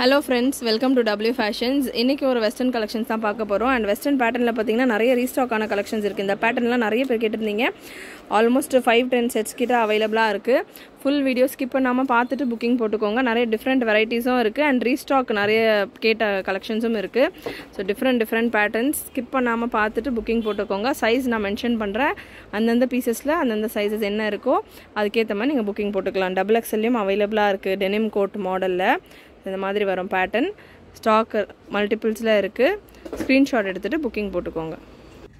Hello friends welcome to W fashions இன்றைக்கி ஒரு western collections தான் பார்க்க போகிறோம் அண்ட் வெஸ்டர்ன் பேட்டர்னில் பார்த்தீங்கன்னா நிறைய ரீஸ்டாக்கான கலெக்ஷன்ஸ் இருக்குது இந்த பேட்டர்ன்லாம் நிறைய பேர் கேட்டிருந்தீங்க. ஆல்மோஸ்ட் ஃபைவ் டென் செட்ஸ் கிட்ட அவைலபிளாக இருக்குது ஃபுல் வீடியோ ஸ்கிப் பண்ணாமல் பார்த்துட்டு புக்கிங் போட்டுக்கோங்க. நிறைய டிஃப்ரெண்ட் வெரைட்டிஸும் இருக்குது அண்ட் ரீஸ்டாக் நிறைய கேட்ட கலெக்ஷன்ஸும் இருக்குது so different different patterns skip பண்ணாமல் பார்த்துட்டு புக்கிங் போட்டுக்கோங்க. சைஸ் நான் மென்ஷன் பண்ணுறேன் அந்தந்த பீசஸில் அந்தந்த சைஸஸ் என்ன இருக்கோ அதுக்கேற்ற மாதிரி நீங்கள் புக்கிங் போட்டுக்கலாம். டபுள் எக்ஸ்எல்லையும் அவைலபிளாக இருக்குது டெனிம் கோட் மாடலில் இந்த மாதிரி வரும் பேட்டர்ன் ஸ்டாக் மல்டிபிள்ஸில் இருக்குது ஸ்க்ரீன்ஷாட் எடுத்துகிட்டு புக்கிங் போட்டுக்கோங்க.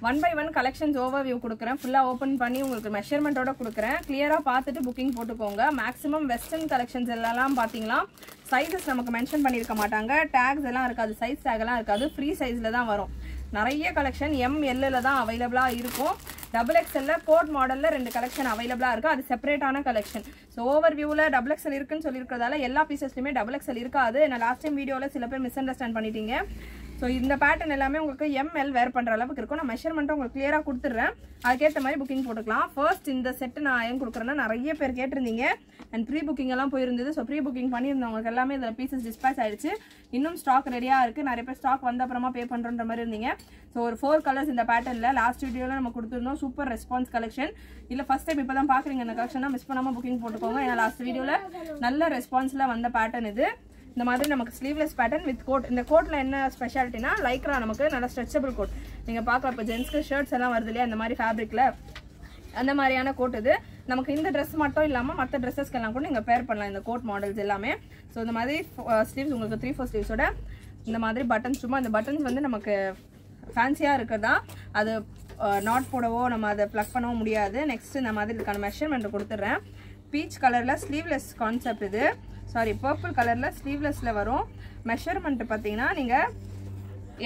One by one collections overview கொடுக்குறேன். ஃபுல்லாக ஓப்பன் பண்ணி உங்களுக்கு மெஷர்மெண்ட்டோட கொடுக்குறேன். கிளியராக பார்த்துட்டு புக்கிங் போட்டுக்கோங்க. மேக்ஸிமம் வெஸ்டர்ன் கலெக்ஷன்ஸ் எல்லாம் பார்த்தீங்களா? சைஸஸ் நமக்கு மென்ஷன் பண்ணியிருக்க மாட்டாங்க. டேக்ஸ் எல்லாம் இருக்காது. சைஸ் டேக் எல்லாம் இருக்காது. ஃப்ரீ சைஸில் தான் வரும். நிறைய கலெக்ஷன் எம் எல்லில் தான் அவைலபிளாக இருக்கும். டபுள் எக்ஸ்எல்ல கோட் மாடலில் ரெண்டு கலெக்ஷன் அவைலபிளாக இருக்குது அது செப்பரேட்டான கலெக்ஷன் ஸோ ஓவர் வியூவில் டபுள் எக்ஸ்எல் இருக்குன்னு சொல்லியிருக்கிறதால எல்லா பீசஸ்லையுமே டபுள் எக்ஸ்எல் இருக்காது. நான் லாஸ்ட் டைம் வீடியோவில் சில பேர் மிஸ் அண்டர்ஸ்டாண்ட் பண்ணிட்டீங்க. ஸோ இந்த பேட்டர்ன் எல்லாமே உங்களுக்கு எம்எல் வேர் பண்ணுற அளவுக்கு இருக்கும். நான் மெஷர்மெண்ட்டும் உங்களுக்கு கிளியராக கொடுத்துட்றேன். அதுக்கேற்ற மாதிரி புக்கிங் போட்டுக்கலாம். ஃபர்ஸ்ட் இந்த செட்டு நான் ஏன் கொடுக்குறேன்னா நிறைய பேர் கேட்டிருந்தீங்க. அண்ட் ப்ரீ புக்கிங் எல்லாம் போயிருந்தது. ஸோ ப்ரீ புக்கிங் பண்ணியிருந்தவங்களுக்கு எல்லாமே இதில் பீசஸ் டிஸ்பேச் ஆயிடுச்சு. இன்னும் ஸ்டாக் ரெடியாக இருக்குது நிறைய பேர் ஸ்டாக் வந்த அப்புறமா பே பண்ணுறன்ற மாதிரி இருந்தீங்க. ஸோ ஒரு ஃபோர் கலர்ஸ் இந்த பேட்டர்னில் லாஸ்ட் வீடியோவில் நம்ம கொடுத்துருந்தோம். சூப்பர் ரெஸ்பான்ஸ் கலெக்ஷன் இல்லை ஃபஸ்ட் டைம் இப்போ தான் பார்க்குறீங்க இந்த கலெக்ஷனாக மிஸ் பண்ணாமல் புக்கிங் போட்டுக்கோங்க. ஏன்னா லாஸ்ட் வீடியோவில் நல்ல ரெஸ்பான்ஸில் வந்த பேட்டர்ன் இது. இந்த மாதிரி நமக்கு ஸ்லீவ்லெஸ் பேட்டர்ன் வித் கோட் இந்த கோட்டில் என்ன ஸ்பெஷாலிட்டினா லைக்ரா நமக்கு நல்ல ஸ்ட்ரெச்சபிள் கோட் நீங்கள் பார்க்கலாம் இப்போ ஜென்ஸ்க்கு ஷர்ட்ஸ் எல்லாம் வருது இல்லையா அந்த மாதிரி ஃபேப்ரிக்கில் அந்த மாதிரியான கோட் இது. நமக்கு இந்த ட்ரெஸ் மட்டும் இல்லாமல் மற்ற ட்ரெஸ்ஸஸ்க்கெல்லாம் கூட நீங்கள் பேர் பண்ணலாம். இந்த கோட் மாடல்ஸ் எல்லாமே. ஸோ இந்த மாதிரி uh, ஸ்லீவ்ஸ் உங்களுக்கு த்ரீ ஃபோர் ஸ்லீவ்ஸோட இந்த மாதிரி பட்டன்ஸ் சும்மா இந்த பட்டன்ஸ் வந்து நமக்கு ஃபேன்சியாக இருக்கிறதா? அது நாட் போடவோ நம்ம அதை ப்ளக் பண்ணவோ முடியாது. நெக்ஸ்ட் இந்த மாதிரி இதுக்கான மெஷர்மெண்ட் கொடுத்துட்றேன். பீச் கலரில் ஸ்லீவ்லெஸ் கான்செப்ட் இது. சாரி பர்பிள் கலரில் ஸ்லீவ்லெஸில் வரும். மெஷர்மெண்ட்டு பார்த்தீங்கன்னா நீங்கள்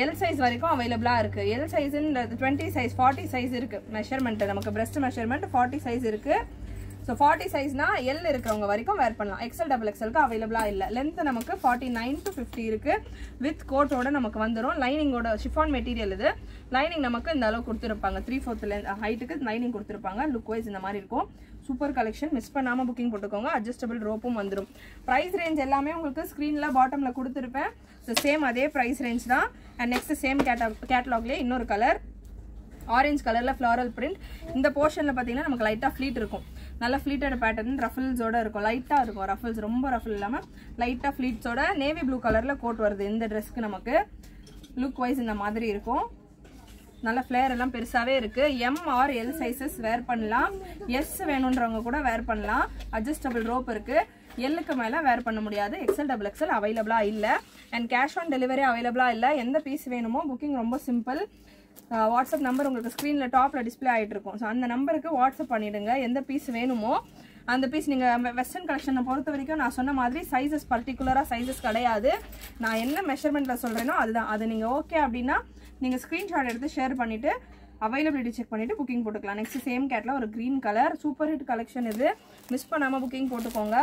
எல் சைஸ் வரைக்கும் அவைலபிளாக இருக்குது எல் சைஸுன்றது டுவெண்ட்டி சைஸ் ஃபார்ட்டி சைஸ் இருக்குது மெஷர்மெண்ட்டு நமக்கு பிரஸ்ட் மெஷர்மெண்ட் ஃபார்ட்டி சைஸ் இருக்குது ஸோ ஃபார்ட்டி சைஸ்னா எல் இருக்கிறவங்க வரைக்கும் வேர் பண்ணலாம். எக்ஸல் டபுள் எக்ஸலுக்கு அவைலபிளாக இல்லை. லென்த் நமக்கு ஃபார்ட்டி நைன் டு ஃபிஃப்டி இருக்குது வித் கோட்டோட நமக்கு வந்துடும் லைனிங்கோட ஷிஃபான் மெட்டீரியல் இது. லைனிங் நமக்கு இந்த அளவு கொடுத்துருப்பாங்க. த்ரீ ஃபோர்த் லென்த் ஹைட்டுக்கு uh, லைனிங் கொடுத்துருப்பாங்க. லுக் வைஸ் இந்த மாதிரி இருக்கும். சூப்பர் கலெக்ஷன் மிஸ் பண்ணாமல் புக்கிங் போட்டுக்கோங்க. அட்ஜஸ்டபிள் ரோப்பும் வந்துடும் ப்ரைஸ் ரேஞ்ச் எல்லாமே உங்களுக்கு ஸ்க்ரீனில் பாட்டமில் கொடுத்துருப்பேன். ஸோ சேம் அதே ப்ரைஸ் ரேஞ்ச் தான். அண்ட் நெக்ஸ்ட் சேம் கேட்டா கேட்டலாக்லேயே இன்னொரு கலர் ஆரஞ்ச் கலரில் ஃப்ளாரல் பிரிண்ட் இந்த போர்ஷனில் பார்த்தீங்கன்னா நமக்கு லைட்டாக ஃப்ளீட் இருக்கும். நல்ல ஃப்ளீட்டட் பேட்டர்ன் ரஃபிள்ஸோட இருக்கும். லைட்டாக இருக்கும் ரஃபிள்ஸ் ரொம்ப ரஃபிள் இல்லாமல் லைட்டாக ஃப்ளீட்ஸோட நேவி ப்ளூ கலரில் கோட் வருது இந்த ட்ரெஸ்க்கு நமக்கு. லுக் வைஸ் இந்த மாதிரி இருக்கும். நல்ல ஃப்ளேர் எல்லாம் பெருசாகவே இருக்குது M or L sizes wear பண்ணலாம். எஸ் வேணுன்றவங்க கூட வேர் பண்ணலாம். அட்ஜஸ்டபிள் ரோப் இருக்குது எல்லுக்கு மேலே வேர் பண்ண முடியாது. எக்ஸல் டபுள் எக்ஸல் அவைலபிளாக இல்லை. அண்ட் கேஷ் ஆன் டெலிவரி அவைலபிளாக இல்லை. எந்த பீஸ் வேணுமோ புக்கிங் ரொம்ப சிம்பிள் வாட்ஸ்அப் நம்பர் உங்களுக்கு ஸ்க்ரீனில் டாப்பில் டிஸ்பிளே ஆகிட்டு இருக்கும். ஸோ அந்த நம்பருக்கு வாட்ஸ்அப் பண்ணிவிடுங்க எந்த பீஸ் வேணுமோ அந்த பீஸ் நீங்கள் வெஸ்டர்ன் கலெக்ஷனை பொறுத்த வரைக்கும் நான் சொன்ன மாதிரி சைஸஸ் பர்டிகுலராக சைஸஸ் கிடையாது. நான் என்ன மெஷர்மெண்ட்டில் சொல்கிறேனோ அதுதான். அது நீங்கள் ஓகே அப்படின்னா நீங்கள் ஸ்க்ரீன்ஷாட் எடுத்து ஷேர் பண்ணிவிட்டு அவைலபிலிட்டி செக் பண்ணிவிட்டு புக்கிங் போட்டுக்கலாம். நெக்ஸ்ட் சேம் கேட்டில் ஒரு green colour super hit collection இது. மிஸ் பண்ணாமல் புக்கிங் போட்டுக்கோங்க.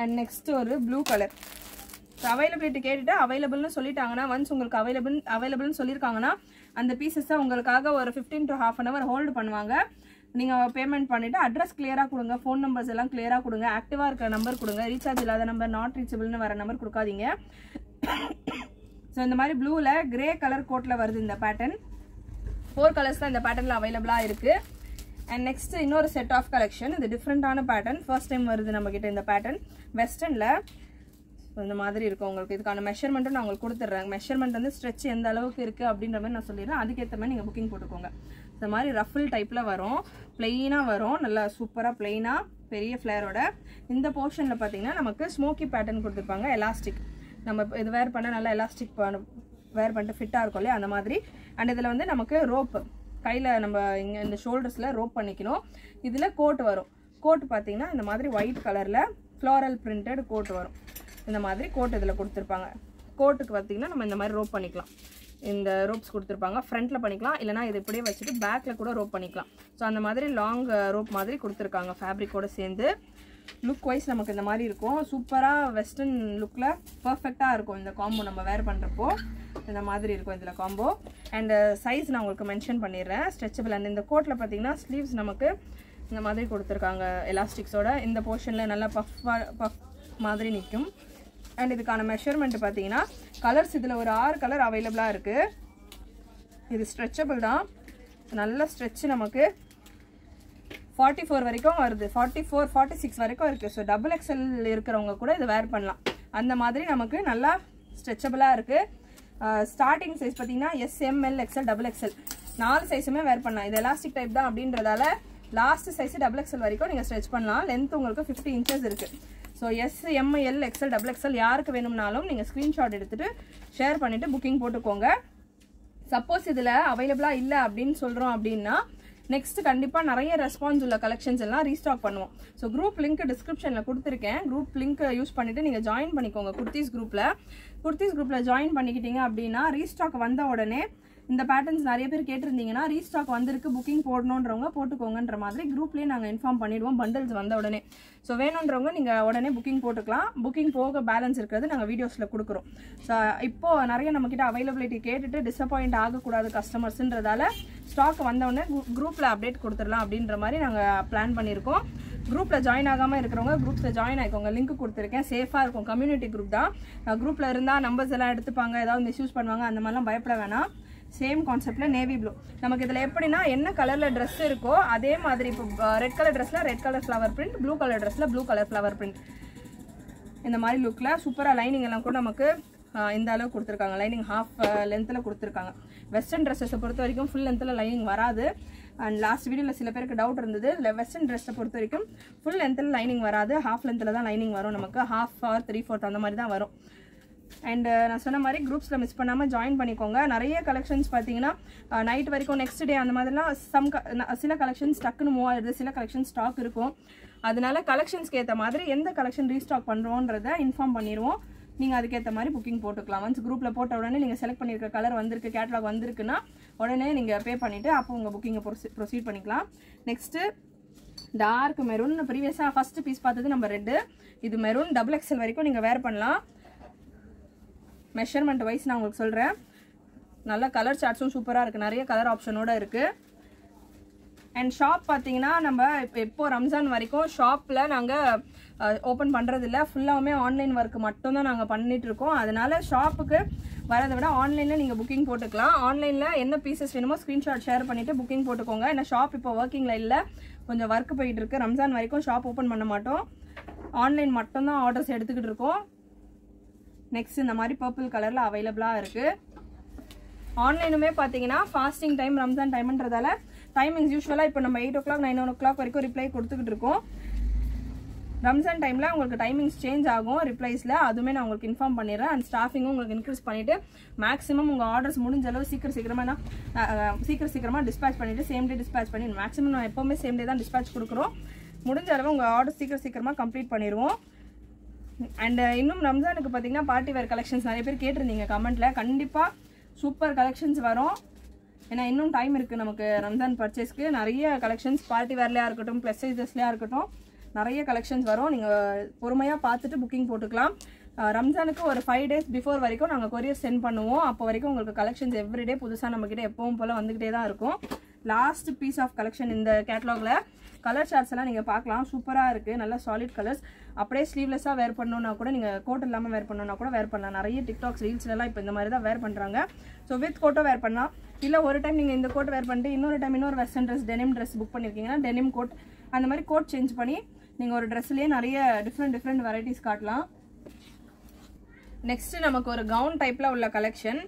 அண்ட் நெக்ஸ்ட் ஒரு ப்ளூ கலர் அவைலபிலிட்டி கேட்டுட்டு அவைலபிள்னு சொல்லிட்டாங்கன்னா ஒன்ஸ் உங்களுக்கு அவைலபிள் அவைலபிள்னு சொல்லியிருக்காங்கன்னா அந்த பீசஸை உங்களுக்காக ஒரு fifteen to half an hour hold பண்ணுவாங்க. நீங்கள் பேமெண்ட் பண்ணிவிட்டு அட்ரஸ் கிளியராக கொடுங்க ஃபோன் நம்பர்ஸ் எல்லாம் கிளியராக கொடுங்க ஆக்டிவாக இருக்கிற நம்பர் கொடுங்க ரீசார்ஜ் இல்லாத நம்பர் நாட் ரீச்சபிள்னு வர நம்பர் கொடுக்காதீங்க. ஸோ இந்த மாதிரி ப்ளூவில் கிரே கலர் கோட்டில் வருது இந்த பேட்டர்ன் ஃபோர் கலர்ஸ் தான் இந்த பேட்டர்னில் அவைலபிளாக இருக்குது அண்ட் நெக்ஸ்ட் இன்னொரு செட் ஆஃப் கலெக்ஷன் இது டிஃப்ரெண்ட்டான பேட்டர்ன் ஃபர்ஸ்ட் டைம் வருது நம்மக்கிட்ட இந்த பேட்டர்ன் வெஸ்டர்னில் இந்த மாதிரி இருக்கும் உங்களுக்கு. இதுக்கான மெஷர்மெண்ட்டும் நான் உங்களுக்கு கொடுத்துட்றேன். மெஷர்மெண்ட் வந்து ஸ்ட்ரெச் எந்த அளவுக்கு இருக்குது அப்படின்ற மாதிரி நான் சொல்லிடுறேன். அதுக்கேற்ற மாதிரி நீங்கள் புக்கிங் போட்டுக்கோங்க. இந்த மாதிரி ரஃபிள் டைப்பில் வரும். பிளெயினாக வரும். நல்லா சூப்பராக பிளெயினாக பெரிய ஃப்ளேரோட இந்த போர்ஷனில் பார்த்தீங்கன்னா நமக்கு ஸ்மோக்கி பேட்டர்ன் கொடுத்துருப்பாங்க. எலாஸ்டிக் நம்ம இது வேர் பண்ணால் நல்லா எலாஸ்டிக் வேர் பண்ணிட்டு ஃபிட்டாக இருக்கும் இல்லையா? அந்த மாதிரி. அண்ட் இதில் வந்து நமக்கு ரோப்பு கையில் நம்ம இங்கே இந்த ஷோல்டர்ஸில் ரோப் பண்ணிக்கணும். இதில் கோட் வரும். கோட் பார்த்தீங்கன்னா இந்த மாதிரி ஒயிட் கலரில் ஃப்ளாரல் பிரிண்டட் கோட் வரும். இந்த மாதிரி கோட் இதில் கொடுத்துருப்பாங்க. கோட்டுக்கு பார்த்தீங்கன்னா நம்ம இந்த மாதிரி ரோப் பண்ணிக்கலாம். இந்த ரோப்ஸ் கொடுத்துருப்பாங்க. ஃப்ரண்ட்டில் பண்ணிக்கலாம். இல்லைனா இது இப்படியே வச்சுட்டு பேக்கில் கூட ரோப் பண்ணிக்கலாம். ஸோ அந்த மாதிரி லாங் ரோப் uh, மாதிரி கொடுத்துருக்காங்க. ஃபேப்ரிக்கோடு சேர்ந்து. லுக் வைஸ் நமக்கு இந்த மாதிரி இருக்கும். சூப்பராக வெஸ்டர்ன் லுக்கில் பர்ஃபெக்டாக இருக்கும் இந்த காம்போ நம்ம வேர் பண்ணுறப்போ இந்த மாதிரி இருக்கும் இதில் காம்போ அண்ட் சைஸ் நான் உங்களுக்கு மென்ஷன் பண்ணிடுறேன். ஸ்ட்ரெச்சபிள் அண்ட் இந்த கோட்டில் பார்த்தீங்கன்னா ஸ்லீவ்ஸ் நமக்கு இந்த மாதிரி கொடுத்துருக்காங்க. எலாஸ்டிக்ஸோட இந்த போர்ஷனில் நல்லா பஃப் பஃப் மாதிரி நிற்கும் அண்ட் இதுக்கான மெஷர்மெண்ட் பார்த்தீங்கன்னா கலர்ஸ் இதில் ஒரு ஆறு கலர் அவைலபிளாக இருக்குது இது ஸ்ட்ரெச்சபிள் தான். நல்ல ஸ்ட்ரெச் நமக்கு. ஃபார்ட்டி ஃபோர் வரைக்கும் வருது. ஃபார்ட்டி ஃபோர் ஃபார்ட்டி சிக்ஸ் வரைக்கும் இருக்குது ஸோ டபுள் எக்ஸல் இருக்கிறவங்க கூட இதை வேர் பண்ணலாம். அந்த மாதிரி நமக்கு நல்லா ஸ்ட்ரெச்சபிளாக இருக்குது ஸ்டார்டிங் சைஸ் பார்த்தீங்கன்னா S M L XL double XL நாலு சைஸுமே வேர் பண்ணலாம். இது எலாஸ்டிக் டைப் தான் அப்படின்றதால லாஸ்ட் சைஸ் டபுள் எக்ஸல் வரைக்கும் நீங்கள் ஸ்ட்ரெச் பண்ணலாம். லென்த் உங்களுக்கு ஃபிஃப்டி இன்ச்சஸ் இருக்குது so S M L XL double XL யாருக்கு வேணும்னாலும் நீங்கள் ஸ்க்ரீன்ஷாட் எடுத்துகிட்டு ஷேர் பண்ணிவிட்டு புக்கிங் போட்டுக்கோங்க. சப்போஸ் இதில் அவைலபிளாக இல்லை அப்படின்னு சொல்கிறோம் அப்படின்னா நெக்ஸ்ட் கண்டிப்பாக நிறைய ரெஸ்பான்ஸ் உள்ள கலெக்ஷன்ஸ் எல்லாம் ரீஸ்டாக் பண்ணுவோம். ஸோ குரூப் லிங்க் டிஸ்கிரிப்ஷனில் கொடுத்துருக்கேன். குரூப் லிங்க் யூஸ் பண்ணிவிட்டு நீங்கள் ஜாயின் பண்ணிக்கோங்க குர்த்திஸ் குரூப்பில் குர்த்திஸ் குரூப்பில் ஜாயின் பண்ணிக்கிட்டீங்க அப்படின்னா ரீஸ்டாக் வந்த உடனே இந்த பேட்டர்ன்ஸ் நிறைய பேர் கேட்டிருந்தீங்கன்னா ரீஸ்டாக் வந்திருக்கு புக்கிங் போடணுன்றவங்க போட்டுக்கோங்கன்ற மாதிரி குரூப்லேயே நாங்கள் இன்ஃபார்ம் பண்ணிடுவோம் பண்டில்ஸ் வந்த உடனே. ஸோ வேணுன்றவங்க நீங்கள் உடனே புக்கிங் போட்டுக்கலாம். புக்கிங் போக பேலன்ஸ் இருக்கிறது நாங்கள் வீடியோஸில் கொடுக்குறோம். ஸோ இப்போது நிறைய நம்மக்கிட்ட அவைலபிலிட்டி கேட்டுட்டு டிசப்பாயிண்ட் ஆகக்கூடாது கஸ்டமர்ஸுன்றதால ஸ்டாக் வந்தவுடனே குரூப்பில் அப்டேட் கொடுத்துடலாம் அப்படின்ற மாதிரி நாங்கள் பிளான் பண்ணியிருக்கோம். குரூப்பில் ஜாயின் ஆகாமல் இருக்கிறவங்க குரூப்ஸில் ஜாயின் ஆகிக்கோங்க லிங்க் கொடுத்துருக்கேன். சேஃபாக இருக்கும். கம்யூனிட்டி குரூப் தான். குரூப்பில் இருந்தால் நம்பர்ஸ் எல்லாம் எடுத்துப்பாங்க. ஏதாவது மிஸ்யூஸ் பண்ணுவாங்க. அந்த மாதிரிலாம் பயப்பட வேணாம். சேம் கான்செப்டில் நேவி ப்ளூ நமக்கு இதில் எப்படின்னா என்ன கலரில் ட்ரெஸ் இருக்கோ அதே மாதிரி இப்போ ரெட் கலர் ட்ரெஸ்ஸில் red colour flower print blue colour ட்ரெஸ்ஸில் ப்ளூ கலர் ஃப்ளவர் பிரிண்ட் இந்த மாதிரி லுக்கில் சூப்பராக லைனிங் எல்லாம் கூட நமக்கு இந்த அளவு கொடுத்துருக்காங்க. லைனிங் ஹாஃப் லென்த்தில் கொடுத்துருக்காங்க. வெஸ்டர்ன் ட்ரெஸ்ஸஸை பொறுத்த வரைக்கும் ஃபுல் லென்த்தில் லைனிங் வராது. அண்ட் லாஸ்ட் வீடியோவில் சில பேருக்கு டவுட் இருந்தது. இல்லை வெஸ்டர்ன் ட்ரெஸ்ஸை பொறுத்த வரைக்கும் ஃபுல் லென்த்தில் லைனிங் வராது. ஹாஃப் லென்த்தில் தான் லைனிங் வரும் நமக்கு. ஹாஃப் ஆர் த்ரீ ஃபோர்த் அந்த மாதிரி தான் வரும். அண்ட் uh, நான் சொன்ன மாதிரி குரூப்ஸில் மிஸ் பண்ணாமல் ஜாயின் பண்ணிக்கோங்க. நிறைய கலெக்ஷன்ஸ் பார்த்தீங்கன்னா uh, நைட் வரைக்கும் நெக்ஸ்ட் டே அந்த மாதிரிலாம் சம் சில கலெக்ஷன்ஸ் டக்குன்னு மூவ் ஆயிடுது. சில கலெக்ஷன் ஸ்டாக் இருக்கும். அதனால கலெக்ஷன்ஸ்க்கு ஏற்ற மாதிரி எந்த கலெக்ஷன் ரீஸ்டாக் பண்ணுறோன்றத இன்ஃபார்ம் பண்ணிடுவோம் நீங்கள் அதுக்கேற்ற மாதிரி புக்கிங் போட்டுக்கலாம். ஒன்ஸ் குரூப்பில் போட்ட உடனே நீங்கள் செலக்ட் பண்ணியிருக்க கலர் வந்திருக்கு கேட்லாக் வந்திருக்குன்னா உடனே நீங்கள் பே பண்ணிவிட்டு அப்போ உங்கள் புக்கிங்கை ப்ரொசீட் பண்ணிக்கலாம். நெக்ஸ்ட்டு டார்க் மெரூன் ப்ரீவியஸாக ஃபஸ்ட்டு பீஸ் பார்த்தது நம்ம ரெட்டு இது மெரூன் டபுள் எக்ஸல் வரைக்கும் நீங்கள் வேர் பண்ணலாம். மெஷர்மெண்ட் வைஸ் நான் உங்களுக்கு சொல்கிறேன் நல்ல கலர் சார்ட்ஸும் சூப்பராக இருக்குது நிறைய கலர் ஆப்ஷனோட இருக்குது அண்ட் ஷாப் பார்த்தீங்கன்னா நம்ம இப்போ எப்போ ரம்ஜான் வரைக்கும் ஷாப்பில் நாங்கள் ஓப்பன் பண்ணுறதில்ல ஃபுல்லாகவுமே ஆன்லைன் ஒர்க் மட்டும்தான் நாங்கள் பண்ணிகிட்ருக்கோம் அதனால் ஷாப்புக்கு வரதை விட ஆன்லைனில் நீங்கள் புக்கிங் போட்டுக்கலாம். ஆன்லைனில் என்ன பீசஸ் வேணுமோ ஸ்க்ரீன்ஷாட் ஷேர் பண்ணிவிட்டு புக்கிங் போட்டுக்கோங்க. ஏன்னா ஷாப் இப்போ ஒர்க்கிங்கில் இல்லை. கொஞ்சம் ஒர்க் போயிட்டுருக்கு ரம்ஜான் வரைக்கும் ஷாப் ஓப்பன் பண்ண மாட்டோம். ஆன்லைன் மட்டும்தான் ஆர்டர்ஸ் எடுத்துக்கிட்டு இருக்கோம். நெக்ஸ்ட் இந்த மாதிரி பர்பிள் கலரில் அவைலபிளாக இருக்குது ஆன்லைனுமே பார்த்தீங்கன்னா ஃபாஸ்டிங் டைம் ரம்ஜான் டைம்ன்றதால டைமிங்ஸ் யூஸ்வலாக இப்போ நம்ம eight o'clock nine o'clock வரைக்கும் ரிப்ளை கொடுத்துக்கிட்டு இருக்கோம். ரம்ஜான் டைமில் உங்களுக்கு டைமிங்ஸ் சேஞ்ச் ஆகும் ரிப்ளைஸில் அதுவுமே நான் உங்களுக்கு இன்ஃபார்ம் பண்ணிடுறேன். அண்ட் ஸ்டாஃபிங்கும் உங்களுக்கு இன்க்ரீஸ் பண்ணிவிட்டு மேக்ஸிமம் உங்கள் ஆர்டர்ஸ் முடிஞ்ச அளவு சீக்கிரம் சீக்கிரமாக நான் சீக்கிரம் சீக்கிரமாக டிஸ்பேச் பண்ணிவிட்டு சேம் டே டிஸ்பேச் பண்ணி மேக்ஸிமம் நான் எப்போவுமே சேம் டே தான் டிஸ்பேச் கொடுக்குறோம். முடிஞ்ச அளவு உங்கள் ஆர்டர் சீக்கிரம் சீக்கிரமாக கம்ப்ளீட் பண்ணிடுவோம். அண்ட் uh, இன்னும் ரம்ஜானுக்கு பார்த்தீங்கன்னா பார்ட்டி வேர் கலெக்ஷன்ஸ் நிறைய பேர் கேட்டிருந்தீங்க கமெண்ட்டில் கண்டிப்பாக சூப்பர் கலெக்ஷன்ஸ் வரும். ஏன்னா இன்னும் டைம் இருக்குது நமக்கு ரம்ஜான் பர்ச்சேஸ்க்கு நிறைய கலெக்ஷன்ஸ் பார்ட்டி வேர்லையாக இருக்கட்டும் ப்ளஸ் சைஸஸ்லையாக இருக்கட்டும் நிறைய கலெக்ஷன்ஸ் வரும். நீங்கள் பொறுமையாக பார்த்துட்டு புக்கிங் போட்டுக்கலாம். Uh, ரம்ஜானுக்கு ஒரு ஃபைவ் டேஸ் பிஃபோர் வரைக்கும் நாங்கள் கொரியர் சென்ட் பண்ணுவோம். அப்போ வரைக்கும் உங்களுக்கு கலெக்ஷன்ஸ் எவ்ரிடே புதுசாக நம்மக்கிட்ட எப்பவும் போல் வந்துக்கிட்டே தான் இருக்கும். லாஸ்ட் பீஸ் ஆஃப் கலெக்ஷன் இந்த கேட்லாகில் கலர் சார்ட்ஸ் எல்லாம் நீங்கள் பார்க்கலாம். சூப்பராக இருக்குது நல்ல சாலிட் கலர்ஸ் அப்படியே ஸ்லீவ்லெஸ்ஸாக வேர் பண்ணணும்னா கூட நீங்கள் கோட் இல்லாமல் வேர் பண்ணணும்னா கூட வேர் பண்ணலாம். நிறைய டிக்டாக்ஸ் ரீல்ஸ்லாம் இப்போ இந்த மாதிரி தான் வேர் பண்ணுறாங்க ஸோ வித் கோட்டோ வேர் பண்ணலாம். இல்லை ஒரு டைம் நீங்கள் இந்த கோட் வேர் பண்ணிட்டு இன்னொரு டைம் இன்னொரு western dress denim dress book பண்ணியிருக்கீங்கன்னா denim coat அந்த மாதிரி கோட் சேஞ்ச் பண்ணி நீங்கள் ஒரு ட்ரெஸ்லேயே நிறைய டிஃப்ரெண்ட் டிஃப்ரெண்ட் வெரைட்டிஸ் காட்டலாம். நெக்ஸ்ட் நமக்கு ஒரு கவுன் டைப்பில் உள்ள கலெக்ஷன்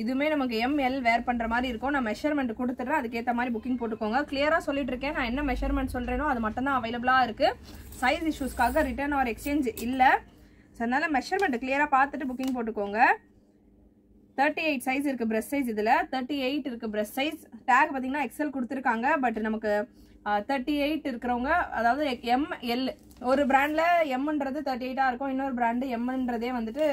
இதுவுமே நமக்கு எம்எல் வேர் பண்ணுற மாதிரி இருக்கும். நான் மெஷர்மெண்ட் கொடுத்துட்றேன். அதுக்கேற்ற மாதிரி புக்கிங் போட்டுக்கோங்க. கிளியராக சொல்லிட்டு இருக்கேன் நான் என்ன மெஷர்மெண்ட் சொல்கிறேனோ அது மட்டும் தான் அவைலபிளாக இருக்குது சைஸ் இஷ்யூஸ்க்காக ரிட்டர்ன் ஆர் எக்ஸ்சேஞ்ச் இல்லை. ஸோ அதனால் மெஷர்மெண்ட் கிளியராக பார்த்துட்டு புக்கிங் போட்டுக்கோங்க. தேர்ட்டி எயிட் சைஸ் இருக்குது ப்ரெஸ் சைஸ் இதில். தேர்ட்டி எயிட் இருக்குது ப்ரெஸ் சைஸ் டேக் பார்த்தீங்கன்னா எக்ஸல் கொடுத்துருக்காங்க. பட் நமக்கு தேர்ட்டி எயிட் இருக்கிறவங்க அதாவது எம் எல் ஒரு பிராண்டில் எம்ன்றது தேர்ட்டி எயிட்டாக இருக்கும். இன்னொரு பிராண்டு எம்ன்றதே வந்துட்டு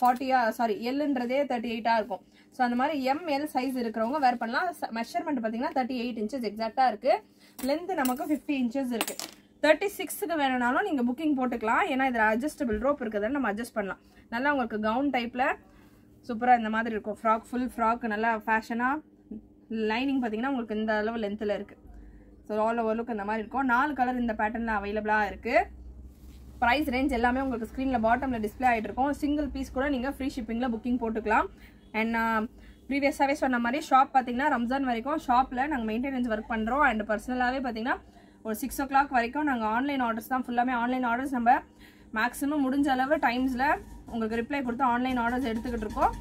ஃபார்ட்டியா சாரி எல்லுன்றதே தேர்ட்டி எயிட்டாக இருக்கும். ஸோ அந்த மாதிரி எம்எல் சைஸ் இருக்கிறவங்க வேர் பண்ணலாம். மெஷர்மெண்ட் பார்த்தீங்கன்னா தேர்ட்டி எயிட் இன்ச்சஸ் எக்ஸாக்டாக இருக்கு. லென்த்து நமக்கு ஃபிஃப்டி இன்ச்சஸ் இருக்கு. தேர்ட்டி சிக்ஸுக்கு வேணும்னாலும் நீங்கள் புக்கிங் போட்டுக்கலாம். ஏன்னா இதில் அட்ஜஸ்டபிள் ரோப் இருக்கிறத நம்ம அட்ஜஸ்ட் பண்ணலாம். நல்லா உங்களுக்கு கவுன் டைப்பில் சூப்பராக இந்த மாதிரி இருக்கும். ஃப்ராக் ஃபுல் ஃப்ராக் நல்லா ஃபேஷனாக லைனிங் பார்த்தீங்கன்னா உங்களுக்கு இந்த அளவு லென்த்தில் இருக்குது ஸோ ஆல் ஓவர் லுக் இந்த மாதிரி இருக்கும். நாலு கலர் இந்த பேட்டர்னில் அவைலபிளாக இருக்குது ப்ரைஸ் ரேஞ்ச் எல்லாமே உங்களுக்கு ஸ்க்ரீனில் பாட்டமில் டிஸ்ப்ளே ஆகிட்டு இருக்கும் சிங்கிள் பீஸ் கூட நீங்கள் ஃப்ரீ ஷிப்பிங்கில் புக்கிங் போட்டுக்கலாம். அண்ட் ப்ரீவியஸாகவே சொன்ன மாதிரி ஷாப் பார்த்தீங்கன்னா ரம்ஜான் வரைக்கும் ஷாப்பில் நாங்கள் மெயின்டெனன்ஸ் ஒர்க் பண்ணுறோம் அண்ட் பர்சனலாகவே பார்த்தீங்கன்னா ஒரு சிக்ஸ் ஓ கிளாக் வரைக்கும் நாங்கள் ஆன்லைன் ஆர்டர்ஸ் தான் ஃபுல்லாமே ஆன்லைன் ஆர்டர்ஸ் நம்ம மேக்ஸிமம் முடிஞ்ச அளவு டைம்ஸில் உங்களுக்கு ரிப்ளை கொடுத்து ஆன்லைன் ஆர்டர்ஸ் எடுத்துக்கிட்டு இருக்கோம்.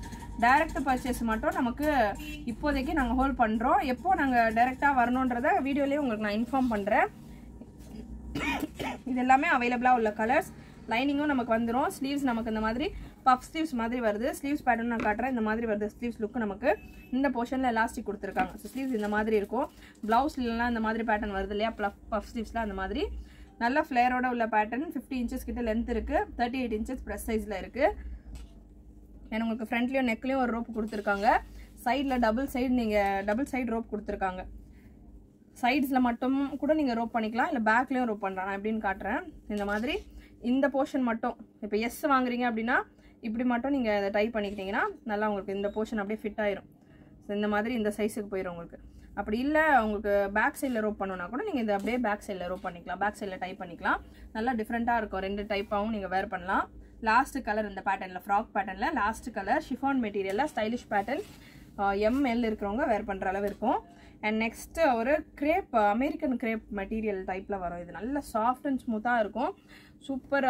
டைரக்ட் பர்ச்சேஸ் மட்டும் நமக்கு இப்போதைக்கு நாங்கள் ஹோல்ட் பண்ணுறோம் எப்போது நாங்கள் டைரெக்டாக வரணுன்றத வீடியோலேயே உங்களுக்கு நான் இன்ஃபார்ம் பண்ணுறேன் இது எல்லாமே அவைலபிளாக உள்ள கலர்ஸ் லைனிங்கும் நமக்கு வந்துடும் ஸ்லீவ்ஸ் நமக்கு இந்த மாதிரி பஃப் ஸ்லீவ்ஸ் மாதிரி வருது. ஸ்லீவ்ஸ் பேட்டர்ன் நான் காட்டுறேன். இந்த மாதிரி வருது ஸ்லீவ்ஸ் லுக் நமக்கு. இந்த போர்ஷனில் எலாஸ்டிக் கொடுத்துருக்காங்க. ஸோ ஸ்லீவ்ஸ் இந்த மாதிரி இருக்கும். ப்ளவுஸ்லாம் இந்த மாதிரி பேட்டர்ன் வருது இல்லையா? ப்ளஃப் பஃப் ஸ்லீவ்ஸ்லாம் அந்த மாதிரி. நல்ல ஃப்ளேரோட உள்ள பேட்டர்ன் ஃபிஃப்டி இன்ச்சஸ் கிட்ட லென்த் இருக்குது தேர்ட்டி எயிட் இன்ச்சஸ் ப்ரெஸ் சைஸில் இருக்குது ஏன்னா உங்களுக்கு ஃப்ரண்ட்லேயும் நெக்லேயும் ஒரு ரோப் கொடுத்துருக்காங்க. சைடில் டபுள் சைடு நீங்கள் டபுள் சைடு ரோப் கொடுத்துருக்காங்க. சைட்ஸில் மட்டும் கூட நீங்கள் ரோப் பண்ணிக்கலாம். இல்லை பேக்லேயும் ரோப் பண்ணுறேன் நான் எப்படின்னு காட்டுறேன். இந்த மாதிரி இந்த போர்ஷன் மட்டும். இப்போ எஸ் வாங்குறீங்க அப்படின்னா இப்படி மட்டும் நீங்கள் இதை டைப் பண்ணிக்கிட்டீங்கன்னா நல்லா உங்களுக்கு இந்த போர்ஷன் அப்படியே ஃபிட் ஆயிரும். ஸோ இந்த மாதிரி இந்த சைஸுக்கு போயிடும் உங்களுக்கு. அப்படி இல்லை உங்களுக்கு பேக் சைடில் ரோப் பண்ணணும்னா கூட நீங்கள் இதை அப்படியே பேக் சைடில் ரோப் பண்ணிக்கலாம். பேக் சைடில் டைப் பண்ணிக்கலாம். நல்லா டிஃப்ரெண்ட்டாக இருக்கும். ரெண்டு டைப்பாகவும் நீங்கள் வேர் பண்ணலாம். லாஸ்ட்டு கலர் இந்த பேட்டர்னில் ஃப்ராக் பேட்டர்னில் லாஸ்ட்டு கலர் ஷிஃபான் மெட்டீரியலில் ஸ்டைலிஷ் பேட்டர்ன் எம்எல் இருக்கிறவங்க வேர் பண்ணுற அளவு இருக்கும். அண்ட் நெக்ஸ்ட்டு ஒரு க்ரேப் அமெரிக்கன் க்ரேப் மெட்டீரியல் டைப்பில் வரும். இது நல்ல சாஃப்ட் அண்ட் ஸ்மூத்தாக இருக்கும். சூப்பர்